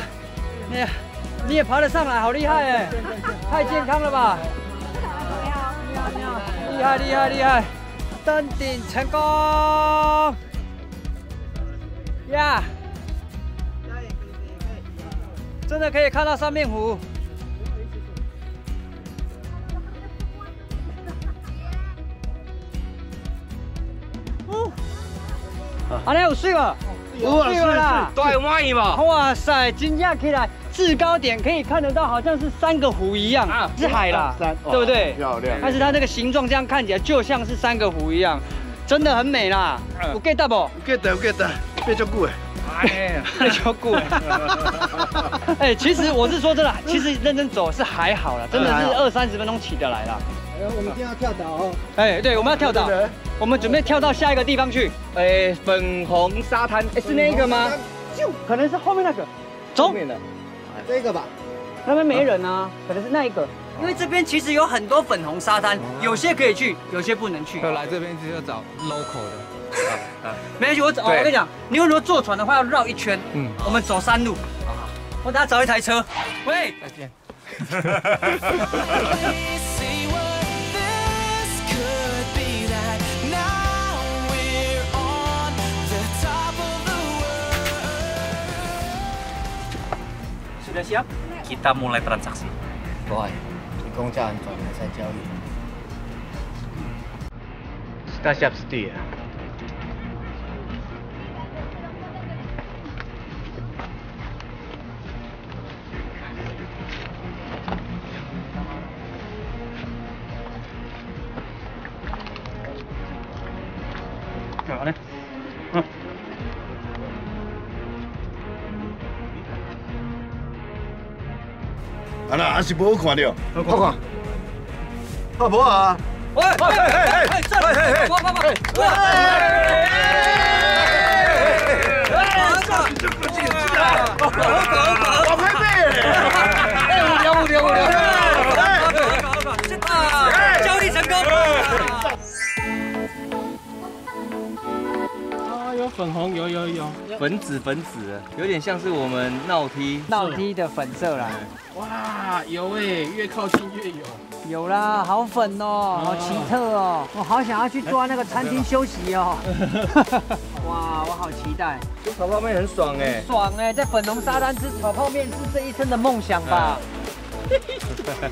你你也爬得上来，好厉害哎！<laughs> 太健康了吧！你好，你好，你好！厉害，厉害，厉害！登顶成功！呀！真的可以看到三面湖。阿你有水吗？有水啦，都有满意嘛。哇塞，真正起来制高点可以看得到，好像是三个湖一样，是海啦，对不对？漂亮。但是它那个形状这样看起来就像是三个湖一样，真的很美啦。有 get 到不？get 到，get 到，别叫顾哎，别叫顾哎。<laughs> 哎，其实我是说真的，其实认真走是还好了，真的是二三十分钟起得来了。哎，我们一定要跳岛哦。哎，对，我们要跳岛。我们准备跳到下一个地方去。哎，粉红沙滩，哎，是那个吗？就可能是后面那个。走。这个吧。那边没人啊，可能是那一个。因为这边其实有很多粉红沙滩，有些可以去，有些不能去。来这边就要找 local 的。<laughs> 没关系，我走。我跟你讲，你如果坐船的话，要绕一圈。嗯。我们走山路。好。我等下找一台车。喂。再见。<laughs> Sudah siap? Kita mulai transaksi. Boy, 你公价很短，才交易。Sudah siap sedia. Anak, asyik bawa kau dia. 我看。好不好啊？喂喂喂喂，这里，我我我，喂！我拍背哎，五条五条五条，交易成功。粉红，有有有。粉紫粉紫，有点像是我们闹梯闹梯的粉色啦。哇，有哎，越靠近越有。有啦，好粉哦，好奇特哦，我好想要去抓那个餐厅休息哦。<laughs> 哇，我好期待。吃炒泡面很爽哎，爽哎，在粉红沙滩吃炒泡面是这一生的梦想吧？<laughs> <laughs>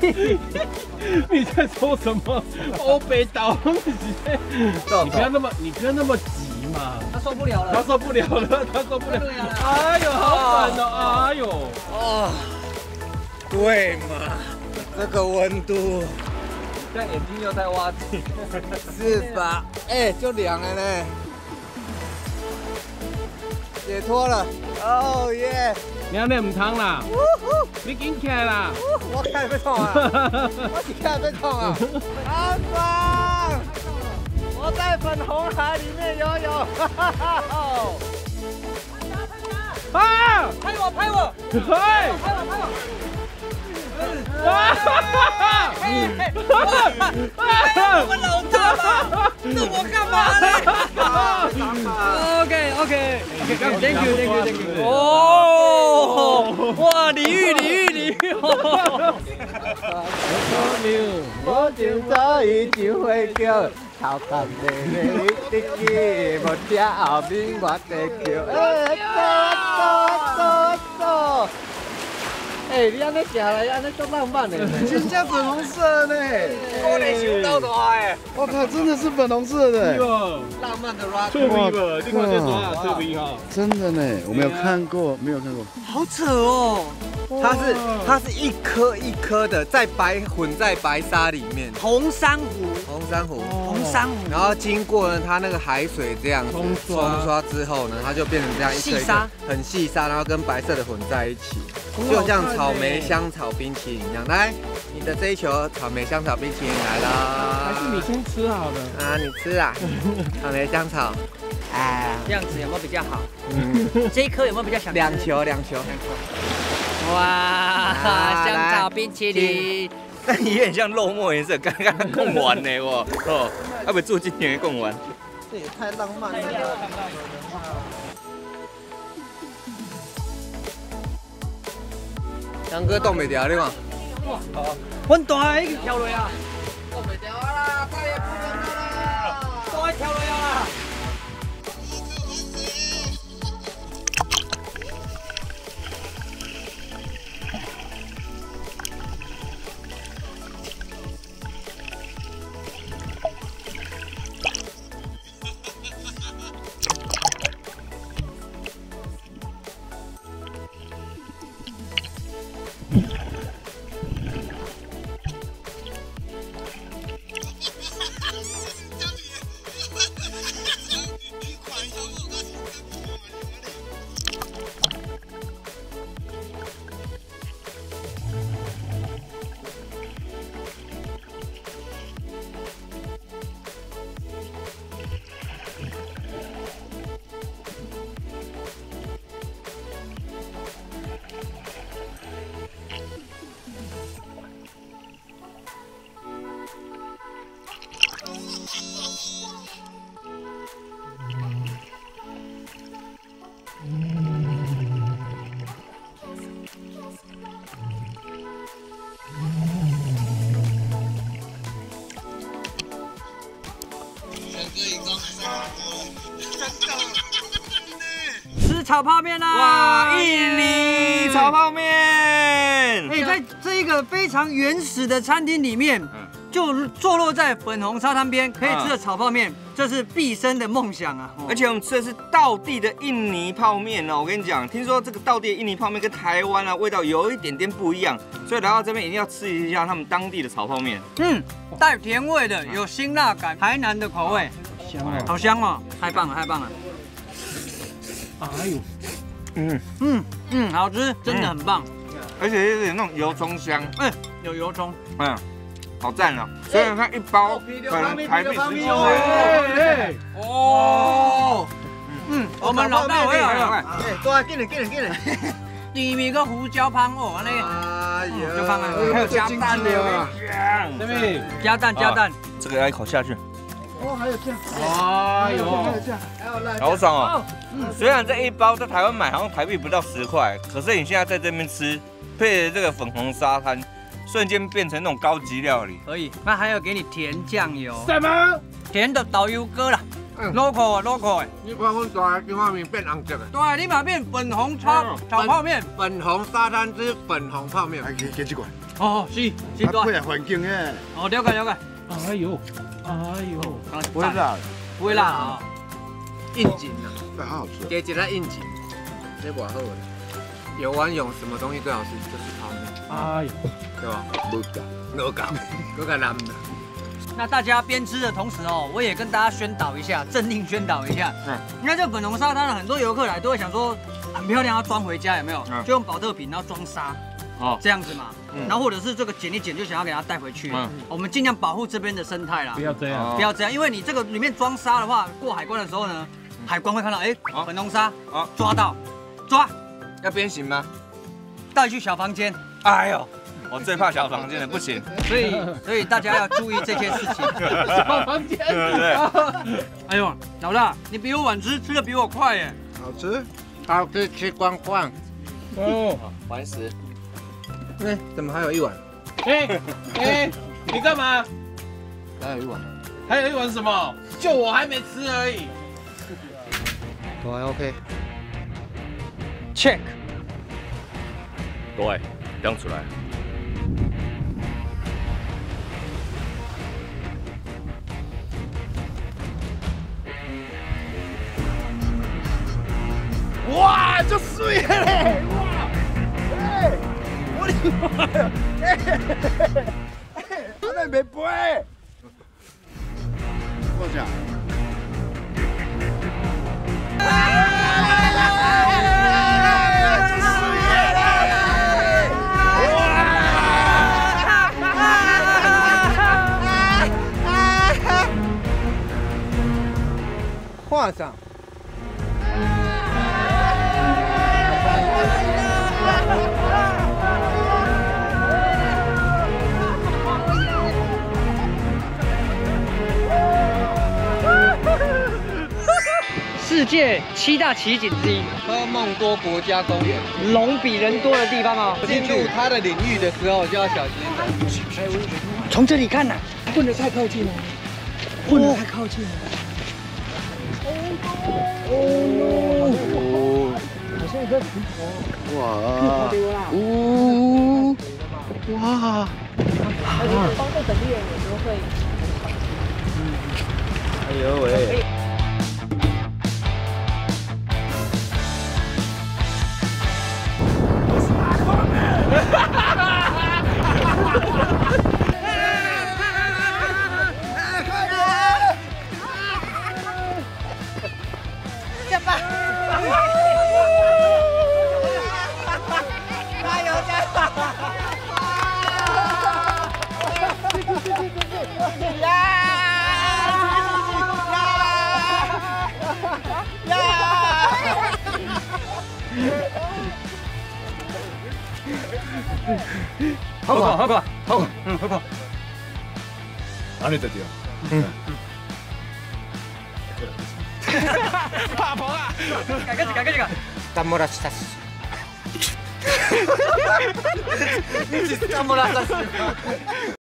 你在说什么？欧北岛，你不要那么，你不要那么急嘛。他受不了了，他受不了了，他受不了。了。哎呦，好冷哦，哎呦，哦，对嘛。这个温度，这眼睛又在挖地，<laughs> 是吧？哎，就凉了呢，解脱了，哦耶！你要唔汤啦，你紧起来啦，我开不痛啊，<laughs> 我开不痛啊，<laughs> 好爽！我在粉红海里面游泳，哈哈哈！啊！拍我，拍我，嘿，拍我，拍我。哇！我们老大吗？那我干嘛呢？OK OK Thank you Thank you Thank you。哦，哇！鲤鱼鲤鱼鲤鱼！我今早已就会叫，头壳妹妹的鸡，无听后面我得叫，哎，走走走走。哎，你安尼行来，安尼足浪漫的，真正粉红色呢！我连想到都爱。我靠，真的是粉红色的，浪漫的 rock。哇，这个叫啥？特别哈。真的呢，我没有看过，没有看过。好扯哦！它是它是一颗一颗的，在白混在白沙里面。红珊瑚，红珊瑚，红珊瑚。然后经过呢，它那个海水这样冲刷之后呢，它就变成这样一细沙，很细沙，然后跟白色的混在一起，就像草莓香草冰淇淋一样。来，你的这一球草莓香草冰淇淋来了。还是你先吃好了。啊，你吃啊，草莓香草。哎，这样子有没有比较好？嗯，这一颗有没有比较想？两球，两球，两球。哇，香草冰淇淋，但有点像肉末颜色，刚刚供完呢，我哦，要不住今年供完。这也太浪漫了。杨哥冻袂掉，你看。哇，阮大已经跳落啊。冻袂掉啦，大也不能跳落啊。炒泡面啦！哇，印尼炒泡面。面。哎，在这一个非常原始的餐厅里面，就坐落在粉红沙滩边，可以吃的炒泡面，这是毕生的梦想啊！而且我们吃的是道地的印尼泡面哦。我跟你讲，听说这个道地的印尼泡面跟台湾啊味道有一点点不一样，所以来到这边一定要吃一下他们当地的炒泡面。嗯，带甜味的，有辛辣感，台南的口味，香哦，好香哦，太棒了，太棒了！哎呦，嗯。嗯嗯，好吃，真的很棒，而且有点那种油葱香，嗯，有油葱，嗯。好赞啊！所以你看一包可能台币十几块。哦，嗯，我们老大回来了，哎，多进来进来进来。第二个胡椒汤哦，那个，哎呀，就放啊，还有加蛋的哦，对不对？加蛋加蛋，这个要一口下去。哦，还有酱。哎呦，好爽哦！虽然这一包在台湾买好像台币不到十块，可是你现在在这边吃，配着这个粉红沙滩。瞬间变成那种高级料理，可以。那还有给你甜酱油，什么？甜的导游哥啦，local 啊 local 哎。你看我大金花面变红色了，对，你马变粉红炒炒泡面，粉红沙滩之粉红泡面，来给给几罐。哦，是，是多。配合环境耶。哦，了解了解。哎呦，哎呦，不会辣，不会辣啊，应景啊，对，好好吃。给几个应景，这不好的。游完泳什么东西最好吃？就是泡面。哎呦。对吧？不搞，我搞，我搞难的。那大家边吃的同时哦，我也跟大家宣导一下，镇定宣导一下。嗯，你看这粉红沙滩的很多游客来都会想说，很漂亮要装回家有没有？嗯，就用保特瓶然后装沙，哦，这样子嘛。嗯，然后或者是这个剪一剪就想要给它带回去。嗯，我们尽量保护这边的生态啦。不要这样，不要这样，因为你这个里面装沙的话，过海关的时候呢，海关会看到，哎，粉红沙，啊，抓到，抓，要鞭刑吗？带去小房间。哎呦。我最怕小房间的，不行。所以，所以大家要注意这些事情。<laughs> 小房间，对不对？<laughs> 哎呦，老大，你比我晚吃，吃的比我快耶。好吃，好吃，吃光光。哦，完食。哎，怎么还有一碗？哎哎，你干嘛？还有一碗。还有一碗什么？就我还没吃而已。我还 OK。Check。对，亮出来。哇，就水嘞！哇，哎，我的妈呀！哎，他那没背，我讲。画上。世界七大奇景之一，科梦多国家公园，龙比人多的地方哦。进入它的领域的时候就要小心。从这里看啊，混得太靠近了，混得太靠近了。哦。哦，好像一个石头。哇！哦！哇！而且帮助本地人也都会。嗯。哎呦喂！好ハコハコハコたちよ。パが。たもらしたし。<laughs> たもらしたし。